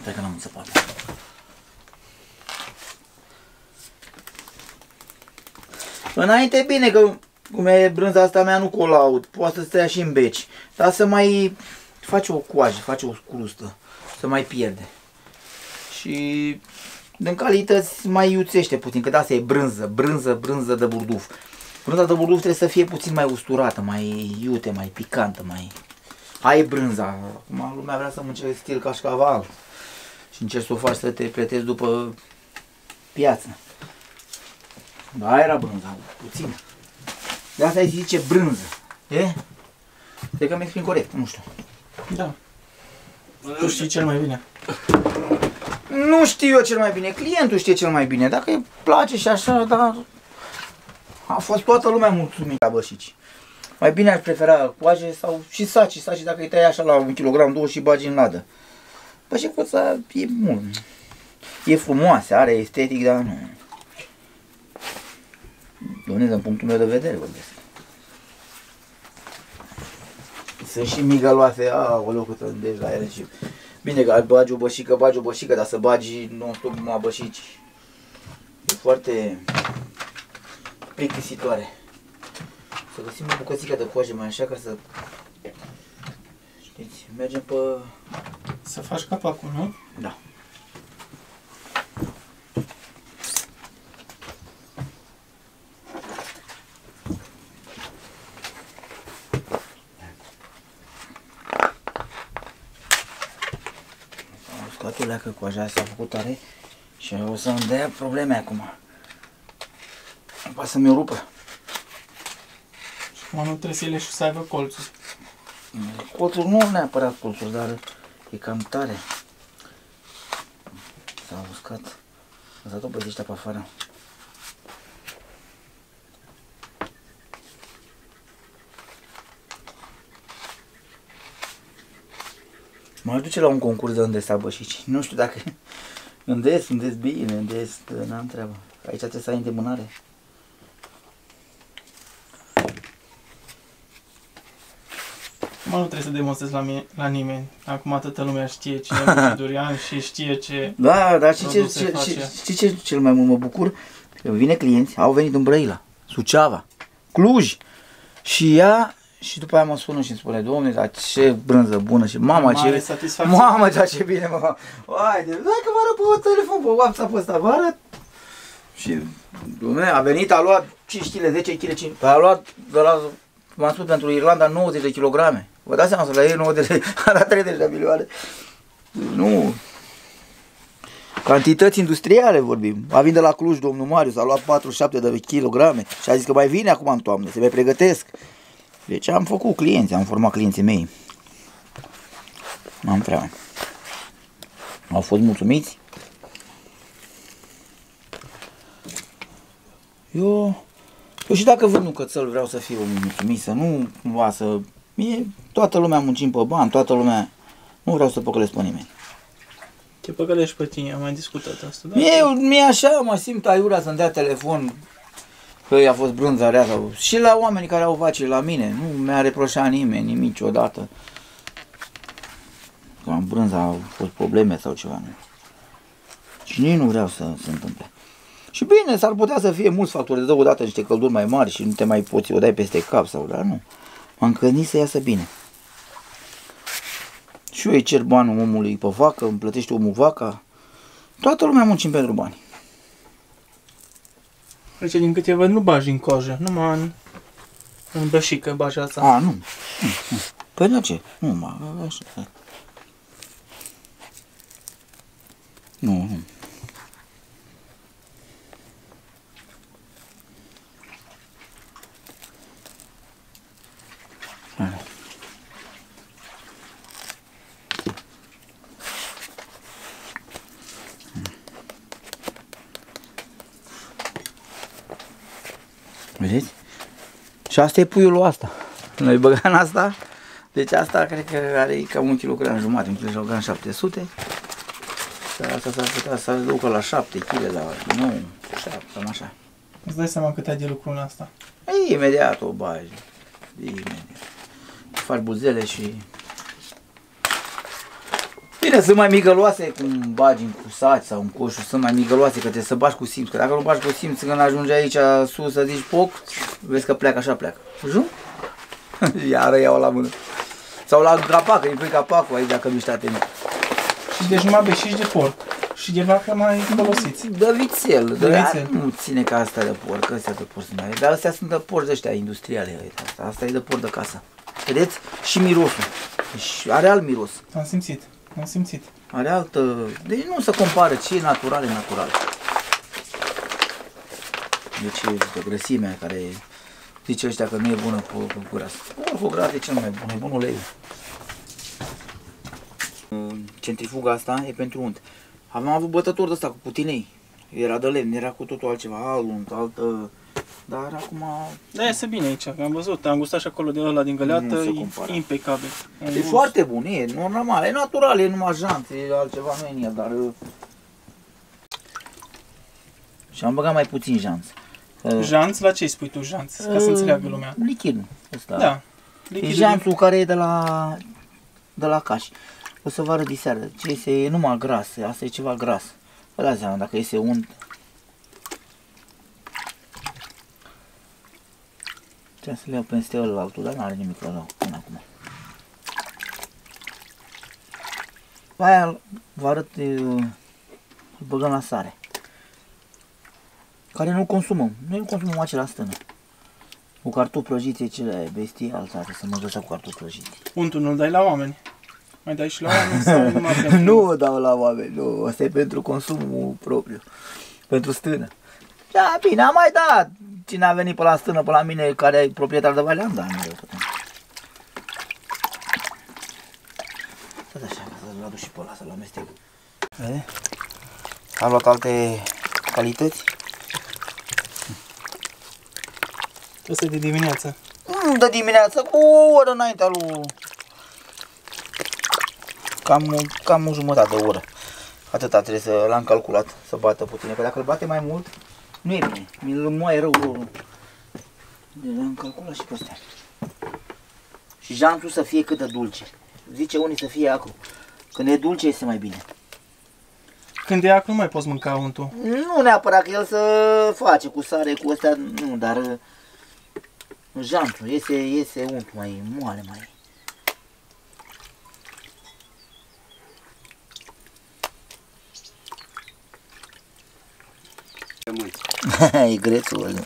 Stai că n-am înțepat. Înainte, bine că cum e brânza asta mea, nu colaud, poate să stea și în beci, dar să mai face o coajă, face o crustă, să mai pierde. Și în calități mai iuțește puțin, că de asta e brânză, brânză, brânză de burduf. Brânza de burduf trebuie să fie puțin mai usturată, mai iute, mai picantă, mai... Aia e brânza. Acum lumea vrea să mănânce stil cașcaval și încerci să o faci să te plătești după piață. Da, aia era brânza, puțin. De asta îi zice brânză. E? Cred că mi exprim corect, nu știu. Da. Tu știi cel mai bine. Nu știu eu cel mai bine, clientul știe cel mai bine. Dacă îi place și așa, dar a fost toată lumea mulțumită la bășici. Mai bine aș prefera coaje sau și saci. Saci dacă îi tai așa la un kilogram, două și bagi în ladă. Bășicuța e mult. E frumoasă, are estetic, dar nu. Doamne, din punctul meu de vedere vorbesc. Sunt și migăloase, aoleu cât îndeci la ele și... Bine că bagi o bășică, bagi o bășică, dar să bagi non-stop numai bășici. E foarte plictisitoare. Să găsim o bucățică de coajă mai așa ca să... Știți, mergem pe... Să faci capacul, nu? Da. Scoate leacă coaja s-a făcut tare și o să-mi dea probleme acum. Poate să-mi o rupă. Acum nu trebuie să le și să aibă colțuri. Colțuri nu neapărat colțuri, dar e cam tare. S-a uscat. A dat-o băieții pe afară. Mă duce la un concurs de unde bășici. Nu știu dacă <laughs> îndes, îndes bine, îndes, n-am treabă. Aici trebuie să ai îndemânare. Mă, nu trebuie să demonstrezi la, mine, la nimeni. Acum toată lumea știe cine e <laughs> Durian și știe ce... Da, dar știi ce, produse ce, face. ce, știi ce cel mai mult mă bucur? Că vine clienți, au venit în Brăila, Suceava, Cluj și ea și după aia mă sună și îmi spune, domne, dar ce brânză bună și mama Mare ce... satisfacție. Mamă, dar ce bine, mă! Haide, hai că vă arăt pe telefon, pe WhatsApp ăsta, vă arăt. Și, domne, a venit, a luat 5 kg, 10 kg, 5 a luat de la, m-am spus, pentru Irlanda 90 de kilograme. Vă dați seama, să la ei 90 de, a dat 30 de milioane. Nu, Cantități industriale vorbim. A venit de la Cluj domnul Marius, a luat 47 de kilograme și a zis că mai vine acum în toamnă, se mai pregătesc. Deci am făcut clienți, am format clienții mei. Am treabă. Au fost mulțumiți. Eu, eu și dacă vând un cățel vreau să fiu mulțumit, să nu cumva să... Mie, toată lumea muncim pe bani, toată lumea... Nu vreau să păcălesc pe nimeni. Te păcălești pe tine, am mai discutat asta, da? Mie, mie așa mă simt aiurea să-mi dea telefon că i-a fost brânza rea sau... Și la oamenii care au vacile la mine, nu mi-a reproșat nimeni nimic niciodată. Că am brânza au fost probleme sau ceva, nu. Și nici nu vreau să se întâmple. Și bine, s-ar putea să fie mulți factori, de dă odată niște călduri mai mari și nu te mai poți o dai peste cap sau, dar nu. M-am cănit să iasă bine. Și eu îi cer banul omului pe vacă, îmi plătește omul vaca. Toată lumea muncim pentru bani. Deci, din câte văd, nu bagi în cojă, numai în, în bășică bagi asta. A, nu. nu, nu. Păi de ce? Nu, mă, așa. Nu, nu. Vedeți? Și asta e puiul asta. Noi băgăm în asta. Deci asta cred că are cam un kilogram jumătate, un kilogram 700. Și asta s-ar putea să ducă la 7 kg, la nu, 7, cam așa. Îți dai seama cât ai de lucru în asta. Ei, imediat o bagi. Imediat. Faci buzele și... Bine, sunt mai migăloase cum bagi în cusați sau în coșuri, sunt mai migăloase că trebuie să bagi cu simț. Că dacă nu bagi cu simț, când ajungi aici sus să zici poc, vezi că pleacă așa pleacă. Jum? <laughs> Iară iau la mână. Sau la capac, îi pui capacul aici dacă nu ești atent. Și deci numai beșici de porc. Și de vacă mai folosiți. De vițel, de, De vițel. Nu ține ca asta de porc, astea de porc sunt mai- Dar astea sunt de porci de ăștia industriale. uite, Asta, asta e de porc de casă. Vedeți? Și mirosul. Deci are alt miros. Am simțit. Am simțit. Are altă... Deci nu se compară ce e natural, e natural. Deci e de grăsimea care zice ăștia că nu e bună porcul gras. Porcul gras e cel mai bun, e bun uleiul. Centrifuga asta e pentru unt. Am avut bătător de ăsta cu putinei. Era de lemn, era cu totul altceva, alt unt, altă... Dar acum Da, iese bine aici, că am văzut, am gustat și acolo de ăla din găleată, Nu se e compară. impecabil. Am e gust. foarte bun, e normal, e natural, e numai janț, e altceva nu e în el, dar... uh, Și am băgat mai puțin janț. Uh, Janț, la ce îi spui tu janț? Ca să înțeleagă lumea. Lichid. Ăsta. Da. E Lichidul janțul care e de la, de la caș. O să vă arăt diseară. Ce este e numai gras. Asta e ceva gras. Vă dați seama dacă este unt. Trebuie să le iau peste ăla altul, dar n-are nimic la până acum. Aia vă arăt, e, îl băgăm la sare. Care nu consumăm. Noi nu consumăm acela stână. Cu cartofi prăjiți e cele bestial, tată, să mă găsea cu cartofi prăjiți. Untul nu-l dai la oameni. Mai dai și la oameni sau <laughs> numai pentru... Nu o dau la oameni, nu, asta e pentru consumul propriu, pentru stână. Da, bine, am mai dat. Cine a venit pe la stână, pe la mine, care e proprietar de vale, am dat mereu. Tot așa, ca să-l aduc și pe ăla, să-l amestec. Vede? Am luat alte calități. Asta e de dimineață. Mm, de dimineață, cu o oră înaintea lui... Cam, cam o jumătate de oră. Atâta trebuie să l-am calculat, să bată puțin. Că dacă îl bate mai mult, nu e bine. Mi-l moaie rău rolul. Deci l-am calculat și pe astea. Și jantul să fie cât de dulce. Zice unii să fie acru. Când e dulce este mai bine. Când e acru nu mai poți mânca untul. Nu neapărat că el să face cu sare, cu astea, nu, dar uh, jantul iese, iese unt mai moale, mai... <laughs> e grețul ăla.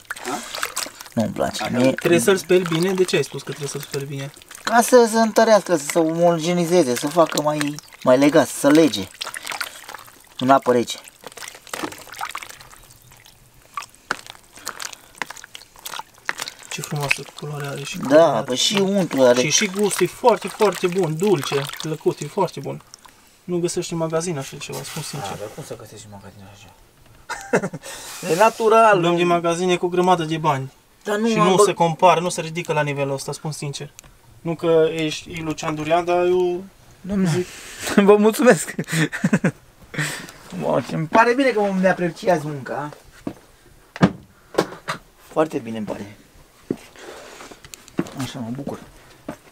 Nu-mi place. Mie, Trebuie să-l speli bine? De ce ai spus că trebuie să-l speli bine? ca să se întărească, să se omogenizeze, să facă mai, mai legat, să lege. În apă rece. Ce frumoasă culoare are și Da, culoare. păi și untul are. Și și gustul e foarte, foarte bun, dulce, plăcut, e foarte bun. Nu găsești în magazin așa ceva, spun sincer. dar cum să găsești în magazin așa? <laughs> e natural. Luăm din magazine cu grămadă de bani. Dar nu și am nu bă- se compară, nu se ridică la nivelul ăsta, spun sincer. Nu că ești e Lucian Durian, dar eu Domnule, <laughs> vă mulțumesc. Bun, și îmi pare bine că mi apreciați munca. Foarte bine îmi pare. Așa, mă bucur.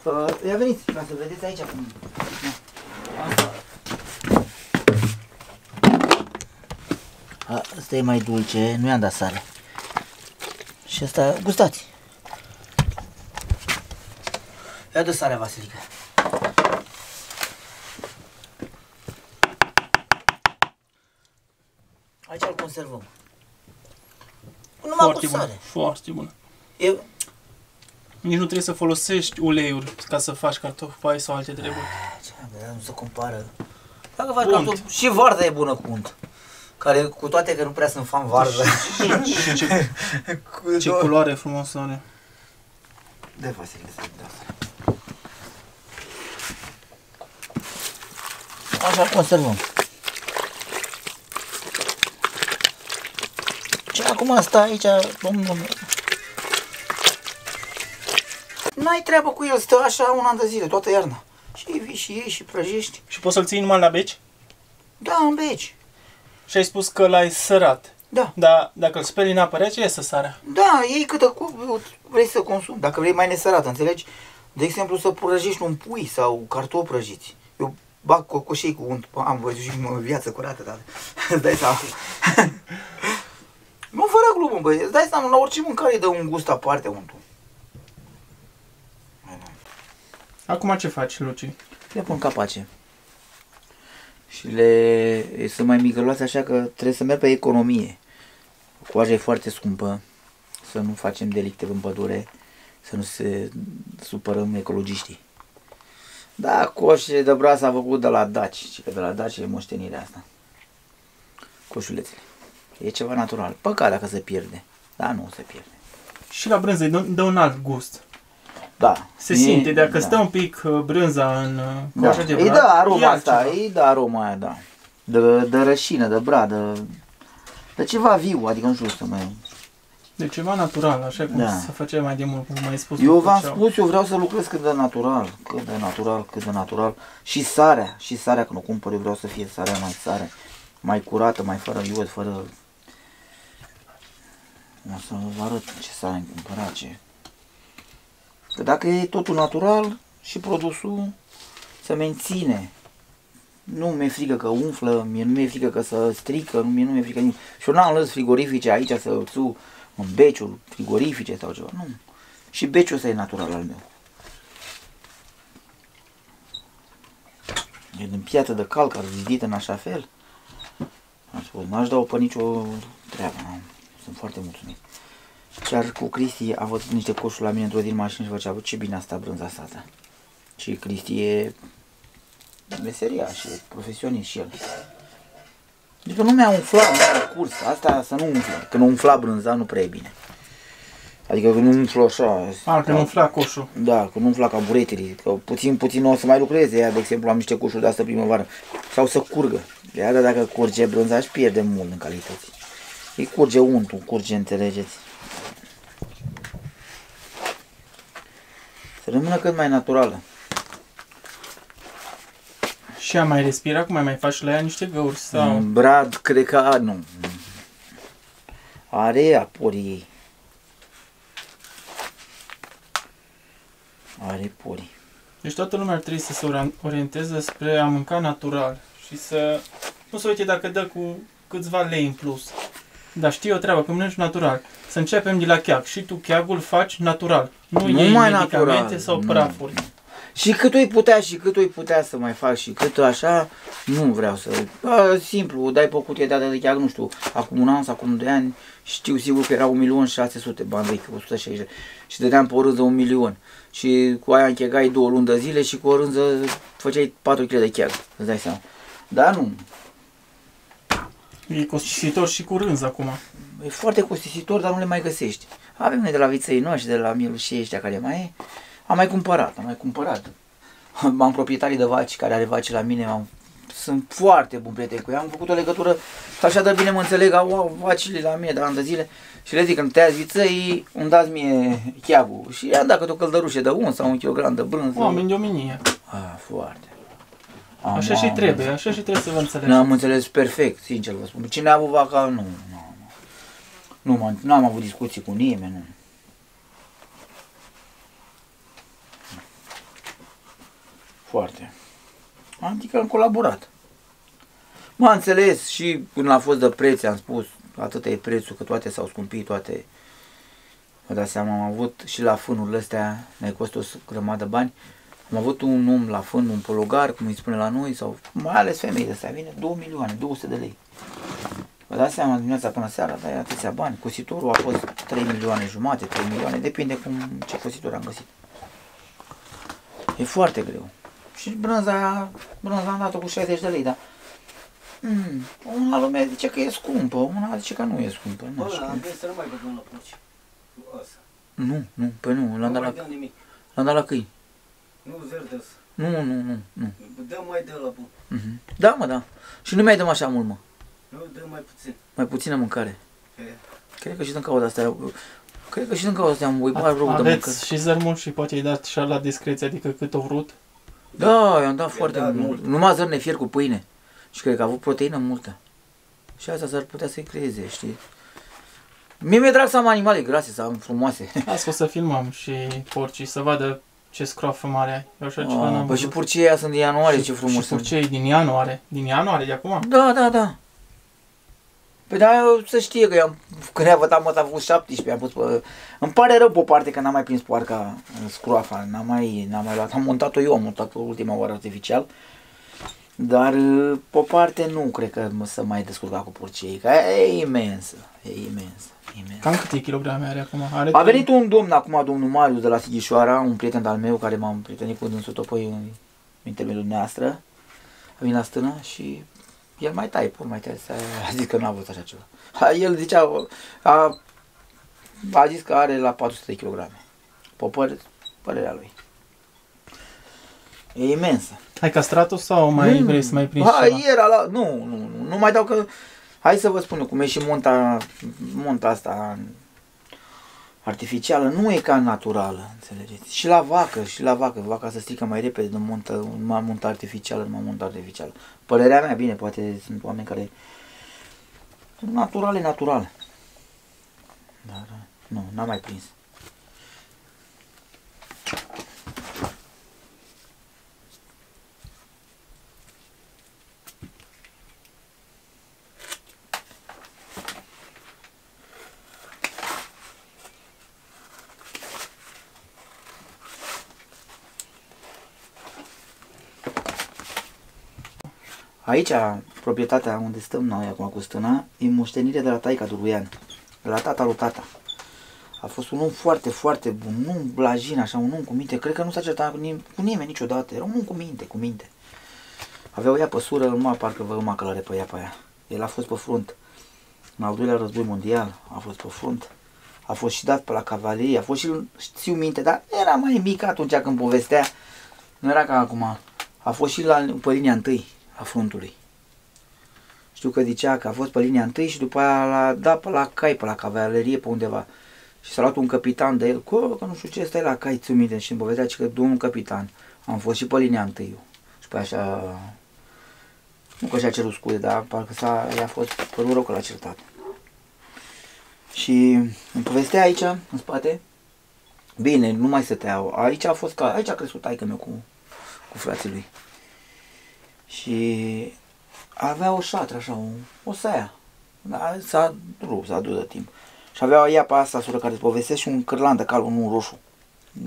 Uh, ia veniți, ca să vedeți aici cum... Da. Asta. Asta e mai dulce, nu i-am dat sare. Și asta, gustați. Ia de sarea, Vasilica. Aici îl conservăm. Numai foarte cu bun, sare. foarte bun. E, Nici nu trebuie să folosești uleiuri ca să faci cartofi pai sau alte treburi. ce, bă, nu se compară. Dacă faci Unt. cartofi, și varza e bună cu unt. Care, cu toate că nu prea sunt fan varză. Și ce, cu ce <laughs> două- culoare frumoasă are. De Vasile să dau asta. Așa îl conservăm. Și acum asta aici, domnul... N-ai treabă cu el, stă așa un an de zile, toată iarna. Și vii și iei și prăjești. Și poți să-l ții numai la beci? Da, în beci. Și ai spus că l-ai sărat. Da. Dar dacă îl speli în apă rece, iese sarea. Da, iei câtă cu vrei să consumi. Dacă vrei mai nesărat, înțelegi? De exemplu, să prăjești un pui sau cartofi prăjiți. Eu bag cocoșei cu unt. Am văzut și în viață curată, dar <laughs> îți dai seama. <laughs> nu fără glumă, băi. Îți dai seama, la orice mâncare dă un gust aparte untul. Acum ce faci, Luci? Le pun capace. Și le sunt mai migăloase așa că trebuie să merg pe economie. Coaja e foarte scumpă. Să nu facem delicte în pădure. Să nu se supărăm ecologiștii. Da, coșe de braț a făcut de la Daci. Și că de la Daci e moștenirea asta. Coșulețele. E ceva natural. Păcat dacă se pierde. Da, nu se pierde. Și la brânză îi dă, dă un alt gust. Da. Se E- simte, dacă da. stă un pic uh, brânza în uh, Da. coaja de Îi brad, dă aroma e asta, altceva. îi dă aroma aia, da. De, de rășină, de bradă, de ceva viu, adică nu știu să mai... De ceva natural, așa cum Da. se făcea mai de mult, cum mai spus. Eu că v-am făceau. spus, eu vreau să lucrez cât de natural, cât de natural, cât de natural. Și sarea, și sarea când o cumpăr, eu vreau să fie sarea mai sare, mai curată, mai fără iod, fără... O să vă arăt ce sare am cumpărat, ce... Că dacă e totul natural și produsul se menține. Nu mi-e frică că umflă, mie nu mi-e frică că să strică, nu mi-e, nu mi-e frică nimic. Și eu n-am lăs frigorifice aici să țu în beciuri frigorifice sau ceva. Nu. Și beciul ăsta e natural al meu. E din piață de calcar zidit în așa fel. Am spus, n-aș da-o pe nicio treabă. Am. Sunt foarte mulțumit. Chiar cu Cristi a văzut niște coșuri la mine într-o din mașină și făcea, "Bă, ce bine asta brânza asta. Și Cristi e meseria și e profesionist și el. Adică nu mi-a umflat, nu mi-a curs. Asta să nu umfle. Când umfla brânza nu prea e bine. Adică când nu umflă așa. A, că nu umfla coșul. Da, că nu umfla ca buretele, că puțin, puțin o să mai lucreze. Ea, de exemplu, am niște coșuri de asta primăvară. Sau să curgă. Iar dacă curge brânza, își pierde mult în calitate. Îi curge untul, curge, înțelegeți. Să rămână cât mai naturală. Și a mai respira, cum mai mai faci la ea niște găuri sau... Mm, Brad, cred că a, nu. Are aporii ei. Are porii. Deci toată lumea ar trebui să se ori- orienteze spre a mânca natural și să nu se uite dacă dă cu câțiva lei în plus. Dar știi o treabă, când mănânci natural, să începem de la cheag și tu cheagul faci natural. Nu, Nu iei mai medicamente natural, sau nu. prafuri. Și cât o putea și cât o putea să mai fac și cât așa, nu vreau să... A, simplu, dai pe o cutie de de chiar, nu știu, acum un an sau acum doi ani, știu sigur că era 1.600.000 bani vechi, 160 și dădeam pe o rânză un milion. Și cu aia închegai două luni de zile și cu o rânză făceai 4 kg de cheag, îți dai seama. Dar nu, E costisitor și cu rânz acum. e foarte costisitor, dar nu le mai găsești. Avem noi de la viței noștri, de la Milu și ăștia care mai e, am mai cumpărat, am mai cumpărat. <laughs> Am proprietarii de vaci care are vaci la mine, am, sunt foarte bun prieten cu ei, am făcut o legătură și așa de bine mă înțeleg, au, au vacile la mine de ani de zile și le zic când tăiați viței, îmi dați mie cheagul și i-am dat câte o căldărușă de un sau un kilogram de brânză. Oameni de omenie. Ah, foarte. Am, Așa și am- trebuie, așa și trebuie să vă înțelegeți. N-am înțeles perfect, sincer vă spun. Cine a avut vaca, nu, nu, nu. Nu, m-am- nu am avut discuții cu nimeni, nu. Foarte. Adică am colaborat. M-a înțeles și când a fost de preț, am spus, atât e prețul, că toate s-au scumpit, toate. Vă dați seama, am avut și la fânurile astea, ne costă o grămadă de bani. Am avut un om la fân, un pologar, cum îi spune la noi, sau mai ales femei de astea, vine 2 milioane, 200 de lei. Vă dați seama, dimineața până seara, dai atâția bani. Cositorul a fost 3 milioane jumate, 3 milioane, depinde cum, ce cositor am găsit. E foarte greu. Și brânza aia, brânza am dat-o cu 60 de lei, dar mm, una lume zice că e scumpă, una zice că nu e scumpă. Nu, Bă, știu. am venit să nu mai băgăm la porci. Cu ăsta. nu, nu, păi nu, l-am Nu dat mai la, dăm nimic. l-am dat la câini. Nu verde ăsta. Nu, nu, nu, nu. Dăm mai de la bun. Mhm. Da, mă, da. Și nu mai dăm așa mult, mă. Nu, dăm mai puțin. Mai puțină mâncare. E, Cred că și din cauza asta, cred că și din cauza asta am uipat rău de mâncare. Aveți și zărmul și poate și dați așa la discreție, adică cât o vrut. Da, i-am dat I-a foarte dat mult. mult. Numai zărne fier cu pâine. Și cred că a avut proteină multă. Și asta s-ar putea să-i creeze, știi? Mie mi-e drag să am animale grase, să am frumoase. Azi o să filmăm și porcii, să vadă ce scroafă mare ai. Eu așa ceva Ah, n-am Păi și văzut. purcii ăia sunt din ianuarie, Și- ce frumos Și sunt. purcei din ianuarie. Din ianuarie, de acum? Da, da, da. Păi da, eu să știe că eu am, când i-a văzut, mă, a avut 17, am pus pe... Îmi pare rău pe o parte că n-am mai prins poarca în scroafa, n-am mai, n-am mai luat. Am montat-o eu, am montat-o ultima oară artificial. Dar pe o parte nu cred că mă să mai descurca cu purcei, că e imensă, e imensă, imensă. Cam câte kilograme are acum? Are A venit un domn acum, domnul Marius de la Sighișoara, un prieten al meu care m-am prietenit cu dânsul topoi în intermediul noastră. A venit la stână și el mai tai, pur mai tai, a zis că n-a văzut așa ceva. A, el zicea, a, a zis că are la 400 de kilograme. Pe păr, părerea lui. E imensă. Ai castrat-o sau mai Mm. vrei să mai prinzi Ha, ceva? era la... Nu, nu, nu, nu mai dau că... Hai să vă spun eu, cum e și monta, monta asta artificială, nu e ca naturală, înțelegeți? Și la vacă, și la vacă, vaca se strică mai repede de montă, mai montă artificială, mai montă artificială. Părerea mea, bine, poate sunt oameni care... Natural e natural. Dar nu, n-am mai prins. Aici, proprietatea unde stăm noi acum cu stâna, e moștenire de la taica Duruian, de la tata lui tata. A fost un om foarte, foarte bun, un om blajin, așa, un om cu minte. Cred că nu s-a certat cu, nim- cu nimeni niciodată. Era un om cu minte, cu minte. Avea o ea pe sură, numai parcă vă urma călare pe ea pe aia. El a fost pe front. În al doilea război mondial a fost pe front. A fost și dat pe la cavalerie, a fost și, știu minte, dar era mai mic atunci când povestea. Nu era ca acum. A fost și la, pe linia întâi a frontului. Știu că zicea că a fost pe linia întâi și după aia l-a dat pe la cai, pe la cavalerie, pe undeva. Și s-a luat un capitan de el, că, că nu știu ce, stai la cai, ți minte, și îmi povestea că domnul capitan, am fost și pe linia întâi eu. Și pe așa, nu că și-a cerut scuze, dar parcă s-a, i-a fost părul rău că l-a certat. Și îmi povestea aici, în spate, bine, nu mai stăteau, aici a fost ca, aici a crescut taică meu cu, cu frații lui. Și avea o șatră, așa, o, o saia. Da, s-a rupt, s-a dus de timp. Și avea ea pe asta, sură care îți povestesc, și un cârlan de cal, unul roșu.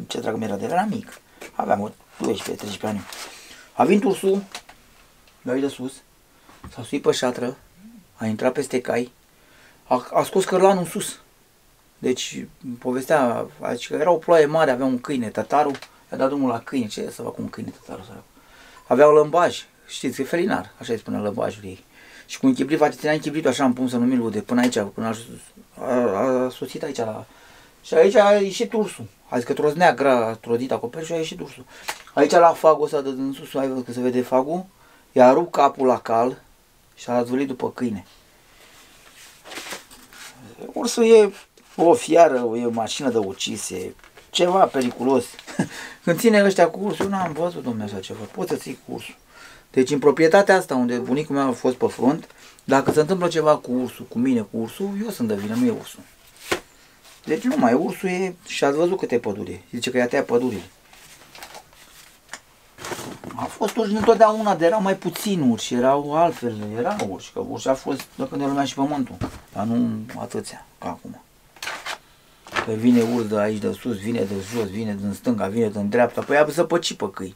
Ce dragă mi era de era mic. Aveam o 12-13 ani. A venit ursul, mi de sus, s-a suit pe șatră, a intrat peste cai, a, a scos cărlanul în sus. Deci, povestea, adică era o ploaie mare, avea un câine, tătarul, i-a dat drumul la câine, ce să facă un câine tătarul sărac. Avea un lămbaj, știți, e felinar, așa îi spune lămbajul ei. Și cu un chibrit, face, ținea chibrit așa în pun să nu-mi de până aici, până a, a, a sosit aici la... Și aici a ieșit ursul. Adică troznea grea, trodit acoperiș și a ieșit ursul. Aici la fagul ăsta de în sus, ai văzut că se vede fagul, i-a rupt capul la cal și a zvârlit după câine. Ursul e o fiară, e o mașină de ucise, ceva periculos. <laughs> Când ține ăștia cu ursul, nu am văzut, domnule, așa ceva. Poți să ții cu ursul. Deci în proprietatea asta unde bunicul meu a fost pe front, dacă se întâmplă ceva cu ursul, cu mine cu ursul, eu sunt de vină, nu e ursul. Deci nu mai ursul e, și ați văzut câte păduri Zice că i-a tăiat pădurile. A fost urși întotdeauna, de erau mai puțini urși, erau altfel, erau urși, că urși a fost de când e lumea și pământul, dar nu atâția ca acum. Că vine urs de aici de sus, vine de jos, vine din stânga, vine din dreapta, păi ia să păci pe câini.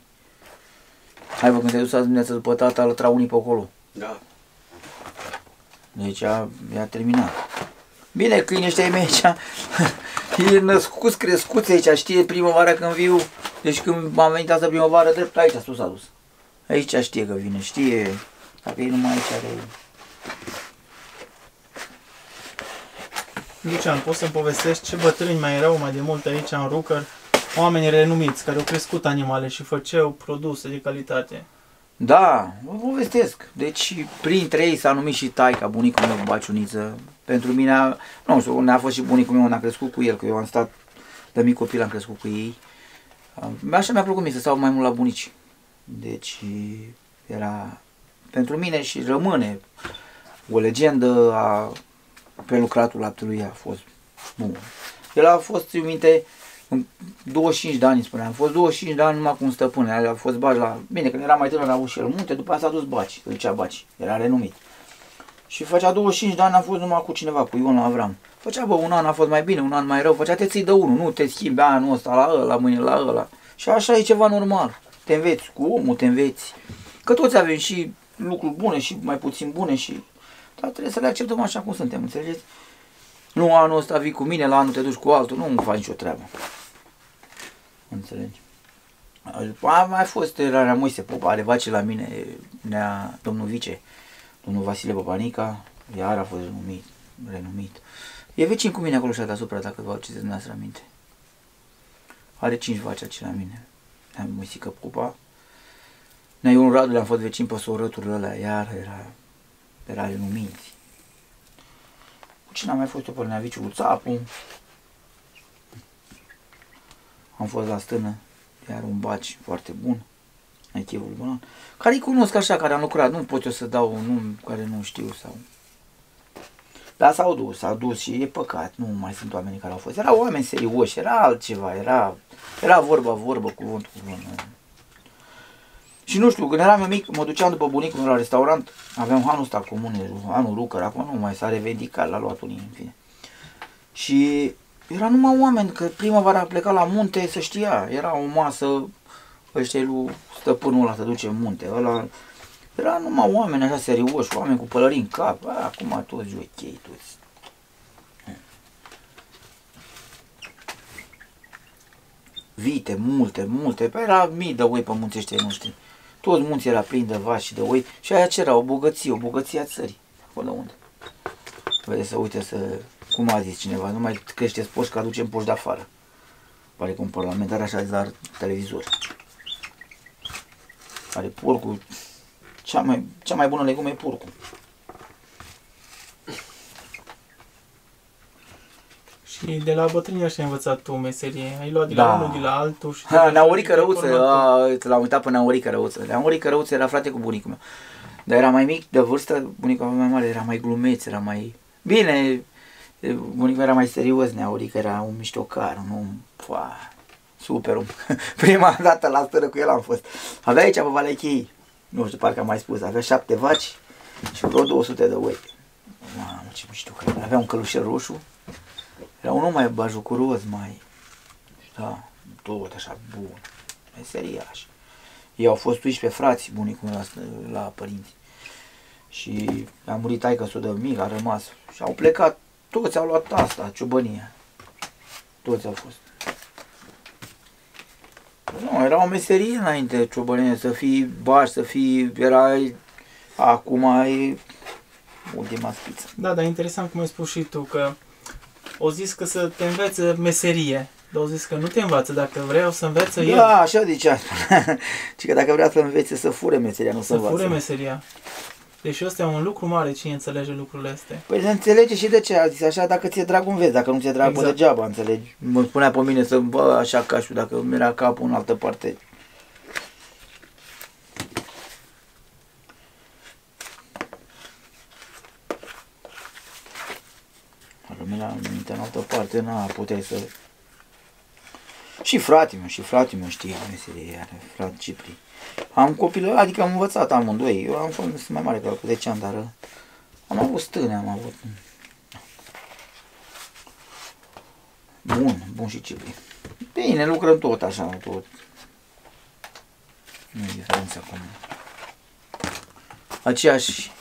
Hai vă, când te duci azi dimineața după tata, îl trau unii pe acolo. Da. Deci a, a terminat. Bine, câinii ăștia e mei aici, <laughs> e născut, crescut aici, știe primăvara când viu, deci când am venit asta primăvară, drept aici sus a dus. Aici știe că vine, știe, dacă e numai aici are... Lucian, poți să-mi povestești ce bătrâni mai erau mai de mult aici în Rucăr oameni renumiți care au crescut animale și făceau produse de calitate. Da, vă povestesc. Deci, printre ei s-a numit și taica, bunicul meu, Baciuniță. Pentru mine, nu știu, ne-a fost și bunicul meu, n-a crescut cu el, că eu am stat de mic copil, am crescut cu ei. Așa mi-a plăcut mie să stau mai mult la bunici. Deci, era pentru mine și rămâne o legendă a prelucratul laptelui a fost bun. El a fost, eu minte, 25 de ani, spuneam. Am fost 25 de ani numai cu un stăpân. A fost baci la... Bine, când era mai tânăr, a avut și el munte, după aceea s-a dus baci, îl zicea baci. Era renumit. Și făcea 25 de ani, a fost numai cu cineva, cu Ion Avram. Făcea, bă, un an a fost mai bine, un an mai rău. Făcea, te ții de unul, nu te schimbi anul ăsta la ăla, mâine la ăla. Și așa e ceva normal. Te înveți cu omul, te înveți. Că toți avem și lucruri bune și mai puțin bune și... Dar trebuie să le acceptăm așa cum suntem, înțelegeți? Nu anul ăsta vii cu mine, la anul te duci cu altul, nu faci nicio treabă. Înțelegi? A mai fost erarea Moise Popa, are vace la mine, nea domnul vice, domnul Vasile Popanica, iar a fost renumit, renumit. E vecin cu mine acolo și deasupra, dacă vă aduceți dumneavoastră aminte. Are cinci vaci aici la mine. Am Moisică Popa. Nea Ion Radu le-am fost vecin pe sorăturile alea, iar era, era renumit. Cu cine am mai fost eu pe Neaviciul Țapu, am fost la stână, iar un baci foarte bun, echivul bun, care îi cunosc așa, care am lucrat, nu pot eu să dau un nume care nu știu sau... Dar s-au dus, s-au dus și e păcat, nu mai sunt oameni care au fost. Erau oameni serioși, era altceva, era, era vorba, vorbă, cuvânt, cuvânt. Și nu știu, când eram eu mic, mă duceam după bunicul meu la restaurant, aveam hanul ăsta comune, anul Rucăr, acum nu mai s-a revendicat, l-a luat unii, în fine. Și era numai oameni, că primăvara a plecat la munte, să știa, era o masă, ăștia lui stăpânul ăla să duce în munte, ăla, era numai oameni așa serioși, oameni cu pălării în cap, a, acum toți ok, toți. Vite, multe, multe, pe era mii de oi pe munții ăștia noștri. Toți munții era plin de vaci și de oi și aia ce era? O bogăție, o bogăție a țării. Acolo unde? Vedeți să uite să, cum a zis cineva, nu mai creșteți poși că aducem poși de afară. Pare că un parlamentar așa zis la televizor. Are porcul, cea mai, cea mai bună legume e porcul. Și de la bătrânii ăștia ai învățat tu meserie. Ai luat de Da. la unul, de la altul și... Ha, te- Neaurică te-ai Răuță, format tu. a, l-am uitat pe Neaurică Răuță. Neaurică Răuță era frate cu bunicul meu. Dar era mai mic de vârstă, bunicul meu mai mare, era mai glumeț, era mai... Bine, e, bunicul meu era mai serios, Neaurică era un miștocar, un om, pua, super om. <laughs> Prima dată la stără cu el am fost. Avea aici pe Valechii, nu știu, parcă am mai spus, avea șapte vaci și vreo 200 de oi. Mamă, ce mișto că era. Avea un călușel roșu, era unul mai bajucuros, mai... Da, tot așa bun, meseriaș. Ei au fost 12 frați bunicul meu la, la părinți. Și a murit taică s de mic, a rămas. Și au plecat, toți au luat asta, ciobănia. Toți au fost. Nu, era o meserie înainte ciobănie, să fii baș, să fii, erai, acum e ultima spiță. Da, dar interesant cum ai spus și tu că o zis că să te învețe meserie. Dar au zis că nu te învață, dacă vreau să învețe el. Da, așa zicea. <laughs> Și că dacă vrea să învețe să fure meseria, nu să, Să învață. fure meseria. Deci ăsta e un lucru mare, cine înțelege lucrurile astea. Păi se înțelege și de ce a zis așa, dacă ți-e drag înveți, dacă nu ți-e drag exact. Exact. pe degeaba, înțelegi? Mă spunea pe mine să bă așa ca și dacă mi era capul în altă parte. Rămânea în minte în altă parte, na, puteai să... Și frate meu, și frate meu știe meserie, are frate Cipri. Am copil, adică am învățat amândoi. Eu am fost sunt mai mare ca el, cu 10 ani, dar uh, am avut stâne, am avut. Bun, bun și Cipri. Bine, lucrăm tot așa, tot. Nu e diferență acum. Aceeași.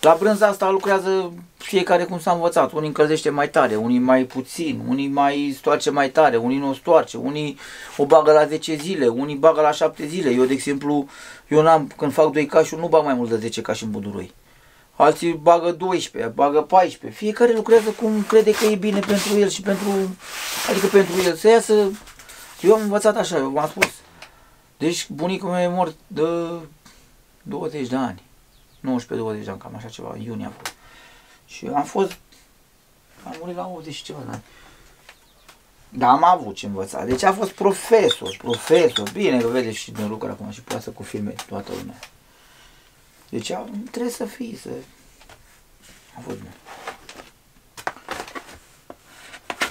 La brânza asta lucrează fiecare cum s-a învățat. Unii încălzește mai tare, unii mai puțin, unii mai stoarce mai tare, unii nu o stoarce, unii o bagă la 10 zile, unii bagă la 7 zile. Eu, de exemplu, eu n-am, când fac 2 cașuri, nu bag mai mult de 10 cași în buduroi. Alții bagă 12, bagă 14. Fiecare lucrează cum crede că e bine pentru el și pentru, adică pentru el să iasă. Eu am învățat așa, eu v-am spus. Deci bunicul meu e mort de 20 de ani. 19-20 de ani, cam așa ceva, în iunie a fost. Și am fost, am murit la 80 și ceva de ani. Dar am avut ce învăța. Deci a fost profesor, profesor. Bine că vedeți și din lucruri acum și poate să cu filme toată lumea. Deci a, trebuie să fii, să... A fost bine.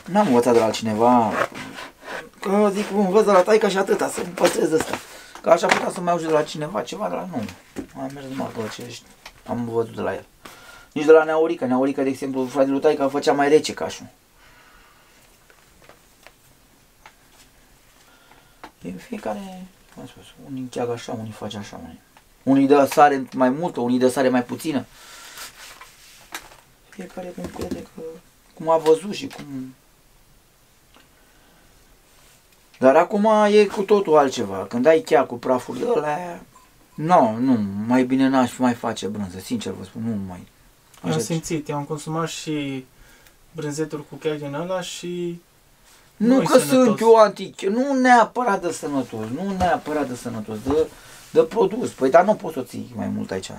N-am învățat de la altcineva că zic, învăț de la taica și atâta, să-mi păstrez ăsta. Că așa putea să mai auzi de la cineva ceva, de la nu. Am mers numai pe ce am văzut de la el. Nici de la Neaurica. Neaurica, de exemplu, fratele lui taica făcea mai rece cașul. E fiecare, cum am spus, unii încheagă așa, unii face așa, unii. Unii dă sare mai multă, unii dă sare mai puțină. Fiecare cum crede că, cum a văzut și cum... Dar acum e cu totul altceva. Când ai cheia cu praful de ăla, nu, nu, mai bine n-aș mai face brânză, sincer vă spun, nu mai. Eu am Așa- simțit, eu am consumat și brânzeturi cu cheag din ăla și Nu Nu-i că sănătos. sunt eu antic, nu neapărat de sănătos, nu neapărat de sănătos, de, de produs. Păi dar nu poți să o ții mai mult aici.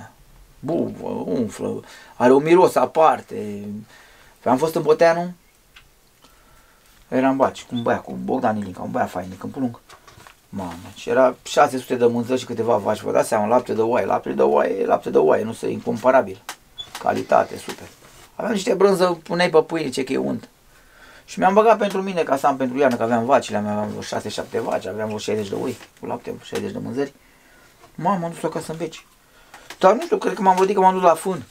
Buvă, umflă, are un miros aparte. Păi am fost în Boteanu, eram baci, cu un băiat, cu Bogdan Ilinca, un băiat fainic, în Pulung. Mamă, și era 600 de mânzări și câteva vaci, vă dați seama, lapte de oaie, lapte de oaie, lapte de oaie, nu se incomparabil. Calitate, super. Aveam niște brânză, puneai pe pâine, ce că e unt. Și mi-am băgat pentru mine ca să am pentru iarnă, că aveam vacile, aveam vreo 6-7 vaci, aveam vreo 60 de oi cu lapte, 60 de mânzări. Mamă, am dus acasă în veci. Dar nu știu, cred că m-am văzut că m-am dus la fân.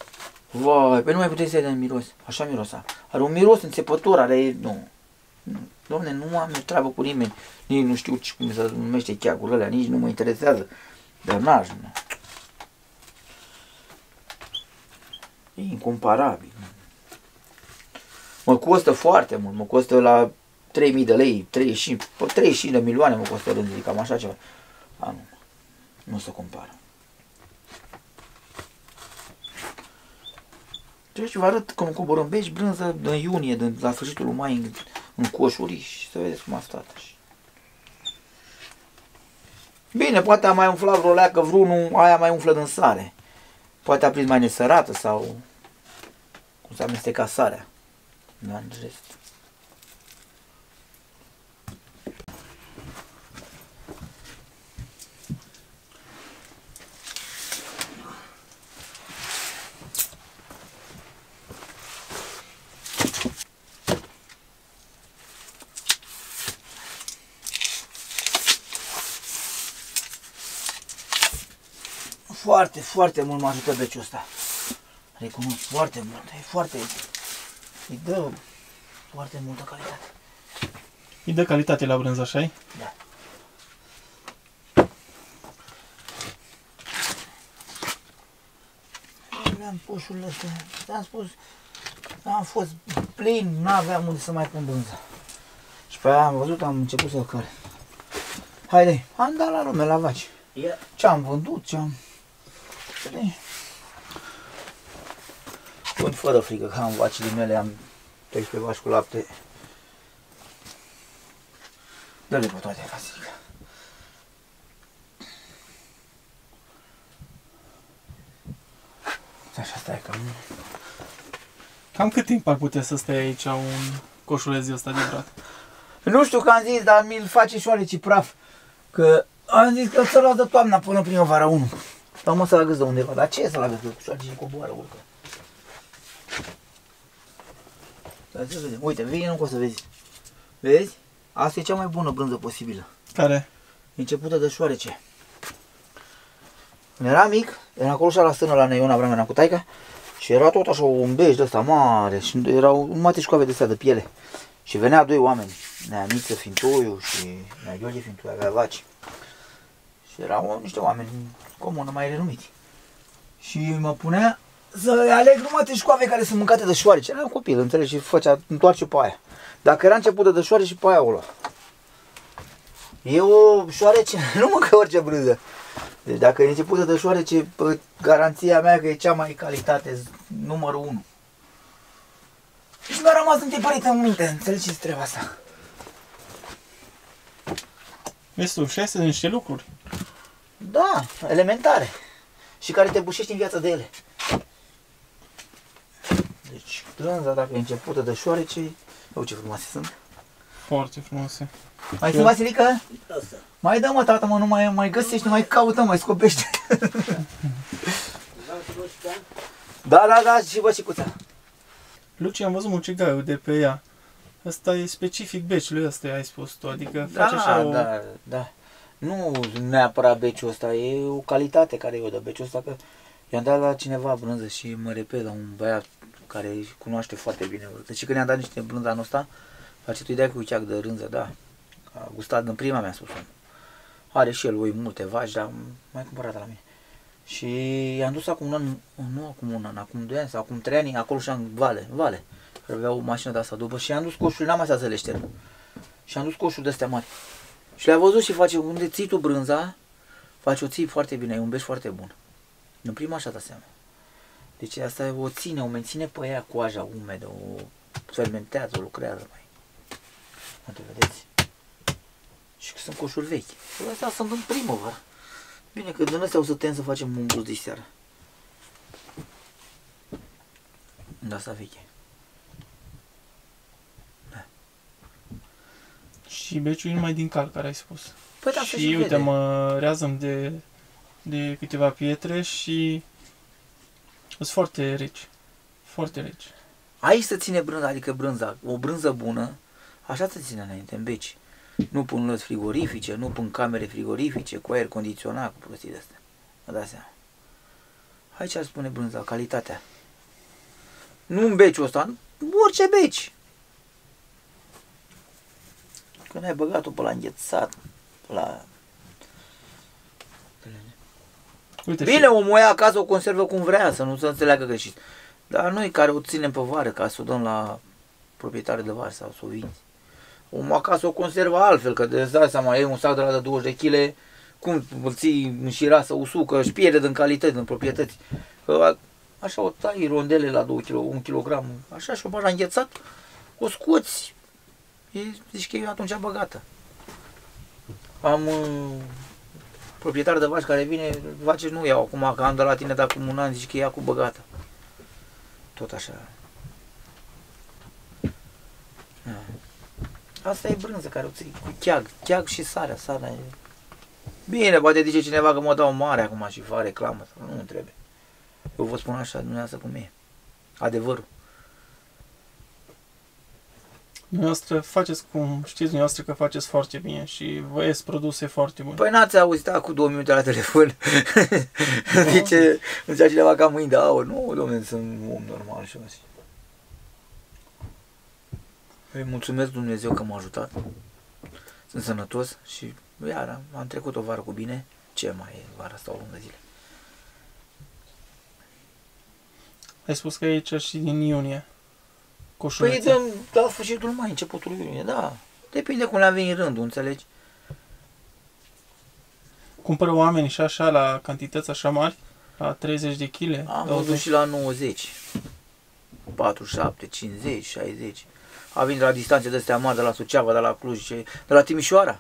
Vai, pe nu mai puteai să de miros. Așa mirosa. Are un miros înțepător, are... Nu. Nu. Domne, nu am treabă cu nimeni. Nici nu știu ce, cum se numește cheagul ălea, nici nu mă interesează. Dar n-aș, nu. E incomparabil. Mă costă foarte mult, mă costă la 3000 de lei, 35, pe 35 de milioane mă costă rândul, cam așa ceva. A, nu. Nu se compară. Deci vă arăt cum coborâm bești, brânză în iunie, de, la sfârșitul lui mai în, în coșuri și să vedeți cum a stat. Și... Bine, poate a mai umflat vreo leacă vreunul, aia mai umflă din sare. Poate a prins mai nesărată sau cum se amesteca sarea. Dar în rest. Foarte, foarte mult mă ajută beciul ăsta. Recunosc foarte mult. E foarte... Îi dă foarte multă calitate. Îi dă calitate la brânză, așa Da. Aveam pușurile astea. Ți-am spus, am fost plin, nu aveam unde să mai pun brânză. Și pe aia am văzut, am început să care. Haide, am dat la lume, la vaci. Ia, Ce am vândut, ce am... Bine. Sunt fără frică că am vacile mele, am 13 vaci cu lapte. Dă-le pe toate, Vasilica. Așa stai cam... Cam cât timp ar putea să stea aici un coșuleț de ăsta de brad? Nu știu că am zis, dar mi-l face șoareci praf. Că am zis că să las de toamna până primăvara 1. Dar mă să la de undeva. Dar ce să la găs? Șoareci și coboară, urcă. Dar să vedem. Uite, vine nu o să vezi. Vezi? Asta e cea mai bună brânză posibilă. Care? Începută de șoarece. Când era mic, era acolo și la stână la Neiona Bramena cu taica și era tot așa un bej de ăsta mare și erau un matișcoave de astea de piele. Și venea doi oameni, Nea Miță Fintoiu și Nea Gheorghe Fintoiu, avea vaci. Și erau niște oameni comună mai renumiți. Și mă punea să aleg numai teșcoave care sunt mâncate de șoarece. Era un copil, înțelegi, și făcea, întoarce pe aia. Dacă era început de șoarece și pe aia o lua. E o șoarece, <laughs> nu mâncă orice brânză. Deci dacă e început de șoarece, pe garanția mea că e cea mai calitate, numărul 1. Și mi-a rămas întipărit în minte, înțelegeți treaba asta. Vezi tu, și astea sunt niște lucruri. Da, elementare. Și care te bușești în viața de ele. Deci, brânza, dacă e începută de șoarece, uite ce frumoase sunt. Foarte frumoase. Mai sunt Vasilică? asta. Mai dă mă, tată, mă, nu mai, mai găsești, nu mai caută, mai scopește. Vreau să văd și pe ea. da, da, da, și băcicuța. Luci, am văzut mucegaiul de pe ea. Asta e specific beciului ăsta, ai spus tu, adică Da, face așa o... da, da. Nu neapărat beciul ăsta, e o calitate care eu dă beciul ăsta, că i-am dat la cineva brânză și mă repet la un băiat care își cunoaște foarte bine. Deci când i-am dat niște brânză anul ăsta, face tu ideea cu cheac de rânză, da. A gustat în prima mea, spus Are și el oi multe vaci, dar mai cumpărat de la mine. Și i-am dus acum un an, nu acum un an, acum doi ani sau acum trei ani, acolo și în Vale, în Vale, care avea o mașină de asta după și i-am dus coșul, n-am mai stat să le șterg. Și am dus coșul de astea mari. Și le-a văzut și face, unde ții tu brânza, face o ții foarte bine, e un beș foarte bun. În prima așa dat seama. Deci asta o ține, o menține pe ea coaja umedă, o fermentează, o lucrează mai. Uite, vedeți? Și că sunt coșuri vechi. Păi astea sunt în primăvară. Bine că din astea o să tem să facem un gust de seară. De asta veche. Și beciul e numai din cal, care ai spus. Păi da, se și și uite, vede. mă reazăm de, de câteva pietre și sunt foarte reci. Foarte reci. Aici se ține brânza, adică brânza, o brânză bună, așa se ține înainte, în beci. Nu pun lăți frigorifice, nu pun camere frigorifice, cu aer condiționat, cu prostii de astea. Vă dați seama. Aici ar spune brânza, calitatea. Nu în beciul ăsta, în orice beci. Când ai băgat-o pe la înghețat, pe la... Uite, Bine, omul ia acasă o conservă cum vrea, să nu se înțeleagă greșit. Dar noi care o ținem pe vară, ca să o dăm la proprietare de vară sau să o vinzi. Omul acasă o conservă altfel, că de îți dai seama, e un sac de la de 20 de kg, cum îl ții în șira să usucă, își pierde din calitate, din proprietăți. Că a- așa o tai rondele la 2 kg, 1 kg, așa și o bagi la înghețat, o scoți, e, zici că e atunci băgată. Am uh, proprietar de vaci care vine, vaci nu iau acum, că am de la tine de acum un an, zici că ia cu băgată. Tot așa. Da. Asta e brânză care o ții cu cheag, cheag și sarea, sarea e... Bine, poate zice cineva că mă dau mare acum și fac reclamă, nu îmi trebuie. Eu vă spun așa, dumneavoastră cum e. Adevărul. Dumneavoastră faceți cum știți dumneavoastră că faceți foarte bine și vă ies produse foarte bune. Păi n-ați auzit cu două minute la telefon. <laughs> Zice, îmi zicea cineva ca mâini de aur. Nu, domnule, sunt un om normal și așa. Îi mulțumesc Dumnezeu că m-a ajutat. Sunt sănătos și iar am- am trecut o vară cu bine. Ce mai e vara asta o lungă zile? Ai spus că e aici și din iunie. Păi Coșulețe. dăm la sfârșitul mai, începutul iunie, da. Depinde cum le-a venit rândul, înțelegi? Cumpără oameni și așa la cantități așa mari? La 30 de kg? Am văzut și la 90. 47, 50, 60. A venit de la distanțe de astea mari, de la Suceava, de la Cluj, ce- de la Timișoara.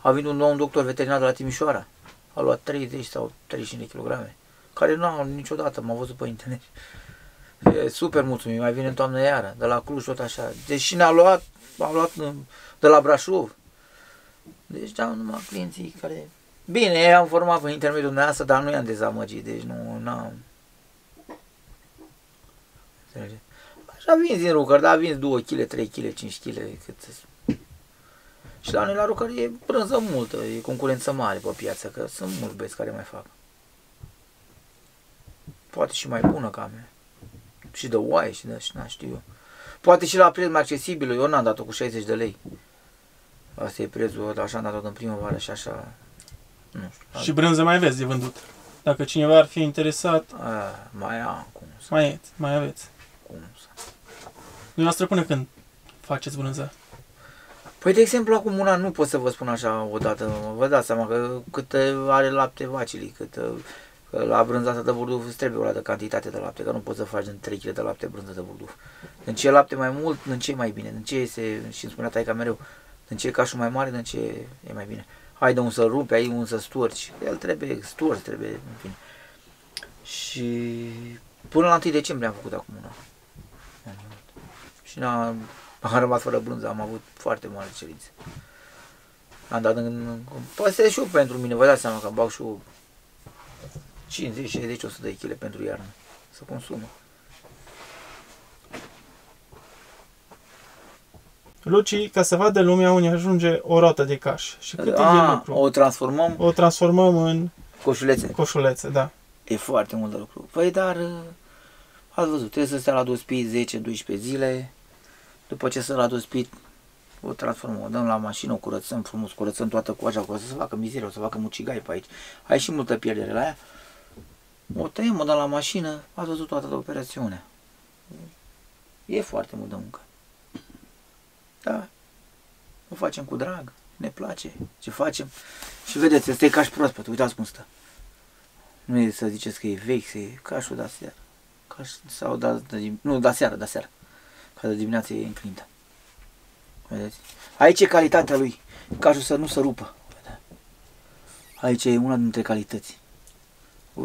A venit un nou doctor veterinar de la Timișoara. A luat 30 sau 35 de kilograme. Care nu au niciodată, m-a văzut pe internet. E super mulțumim, mai vine în toamnă iară, de la Cluj tot așa. Deși ne-a luat, am luat uh, de la Brașov. Deci dau numai clienții care... Bine, am format pe intermediul dumneavoastră, dar nu i-am dezamăgit, deci nu am Înțelege? Așa vinzi din rucări, dar vinzi 2 kg, 3 kg, 5 kg, cât să- Și la noi la rucări e brânză multă, e concurență mare pe piață, că sunt mulți băieți care mai fac. Poate și mai bună ca a mea. Și de oaie și de, și n știu eu. Poate și la preț mai accesibil, eu n-am dat-o cu 60 de lei. Asta e prețul, așa am dat-o în primăvară și așa, nu știu. Și brânză mai aveți de vândut. Dacă cineva ar fi interesat, A, mai am, cum să, mai, e, mai aveți. cum să. Dumneavoastră până când faceți brânză? Păi, de exemplu, acum un an nu pot să vă spun așa odată. Vă dați seama că cât are lapte vacilii, cât că la brânzată de burduf îți trebuie o altă cantitate de lapte, că nu poți să faci în 3 kg de lapte brânză de burduf. În ce lapte mai mult, în ce e mai bine, în ce este, și îmi spunea taica mereu, în ce e cașul mai mare, în ce e mai bine. Hai de un să rupe, ai un să storci, el trebuie stors, trebuie, în fine. Și până la 1 decembrie am făcut acum un an. Și n-am, am rămas fără brânză, am avut foarte mare cerințe. Am dat în... Păstrez și eu pentru mine, vă dați seama că bag și eu 50, 60, 100 de kg pentru iarnă. Să consumă. Luci, ca să vadă lumea unde ajunge o rotă de caș și cât e de A, lucru. o transformăm O transformăm în coșulețe. coșulețe, da. E foarte mult de lucru. Păi, dar uh, ați văzut, trebuie să stea la dospit 10-12 zile. După ce stă la dospit, o transformăm, o dăm la mașină, o curățăm frumos, curățăm toată coaja, cu să se facă mizerie, o să facă mucigai pe aici. Ai și multă pierdere la ea. O tăiem, o dăm la mașină, ați văzut toată operațiunea. E foarte mult de muncă. Da. O facem cu drag, ne place ce facem. Și vedeți, ăsta e caș proaspăt, uitați cum stă. Nu e să ziceți că e vechi, să e cașul da seară. Caș, sau da, da, nu, da seară, da seară. Ca de dimineață e înclintă. Vedeți? Aici e calitatea lui. Cașul să nu se rupă. Aici e una dintre calități.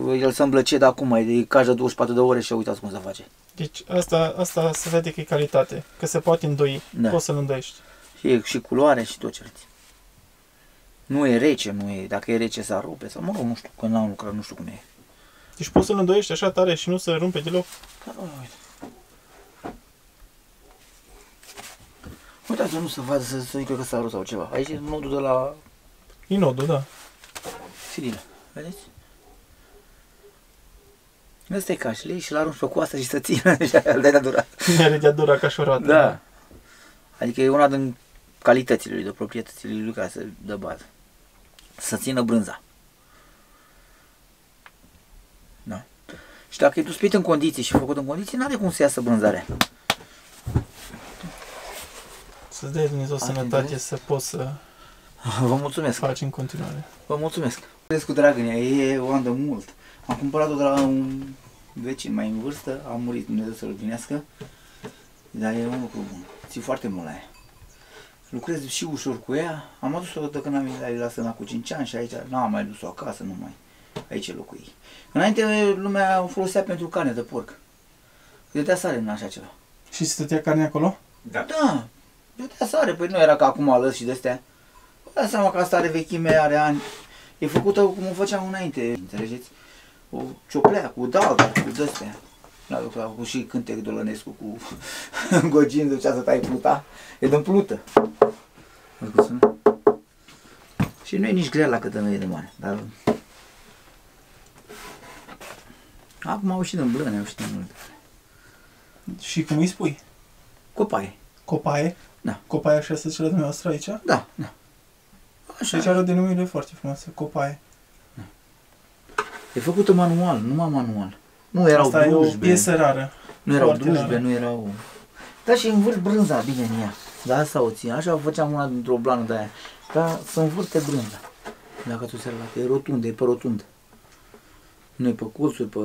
El se îmblăce de acum, e de caș de 24 de ore și uitați cum se face. Deci asta, asta se vede că e calitate, că se poate îndoi, Da. poți să-l îndoiești. Și e și culoare și tot ce vreți. Nu e rece, nu e, dacă e rece să rupe sau mă rog, nu știu, că n-am lucrat, nu știu cum e. Deci poți să-l îndoiești așa tare și nu se rumpe deloc. Dar, uite. Uitați, nu se vadă să, să zică că s-a rupt sau ceva. Aici e nodul de la E nodul, da. silină. Vedeți? Ăsta e caș, lei și l-arunci pe coastă și să țină <laughs> și aia îl dai la durat. Are de-a dura ca și o roată. Da. Adică e una din calitățile lui, de proprietățile lui ca să dă bază. Să țină brânza. Da. Și dacă e duspit în condiții și făcut în condiții, n-are cum să iasă brânzarea. Să-ți dea Dumnezeu Ați sănătate înțeles? să poți să... Vă mulțumesc. faci în continuare. Vă mulțumesc. Crezi cu drag în ea, e o andă mult. Am cumpărat-o de la un vecin mai în vârstă, a murit Dumnezeu să-l odinească, dar e un lucru bun. Ții foarte mult la ea. Lucrez și ușor cu ea. Am adus-o de când am venit la Săna cu 5 ani și aici n-am mai dus-o acasă, nu mai. Aici locui. Înainte lumea o folosea pentru carne de porc. Dădea sare în așa ceva. Și stătea carne acolo? Da. Da, dădea sare, păi nu era ca acum alăs și de-astea. Dați seama că asta are vechime, are ani. E făcută cum o făceam înainte, înțelegeți? O cioplea cu dalga, cu de-astea. La lucrat cu și cântec Dolănescu cu <laughs> Gogin ducea să tai pluta. E din plută. Văd cum sună? Și nu e nici grea la câtă nu e de mare, dar... Acum au și din blăne, au și din multe. Și cum îi spui? Copaie. Copaie? Da. Copaie așa se zice la dumneavoastră aici? Da, da. Așa. Deci are o denumire foarte frumoasă, copaie. E făcută manual, numai manual. Nu erau Asta e o drujbe, piesă rară. nu erau foarte drujbe, rară. nu erau... Da, și învârt brânza bine în ea. Da, asta o țin. Așa făceam una dintr-o blană de aia. Ca să învârte brânza. Dacă tu se e rotundă, e pe rotundă. Nu e pe cursuri, pe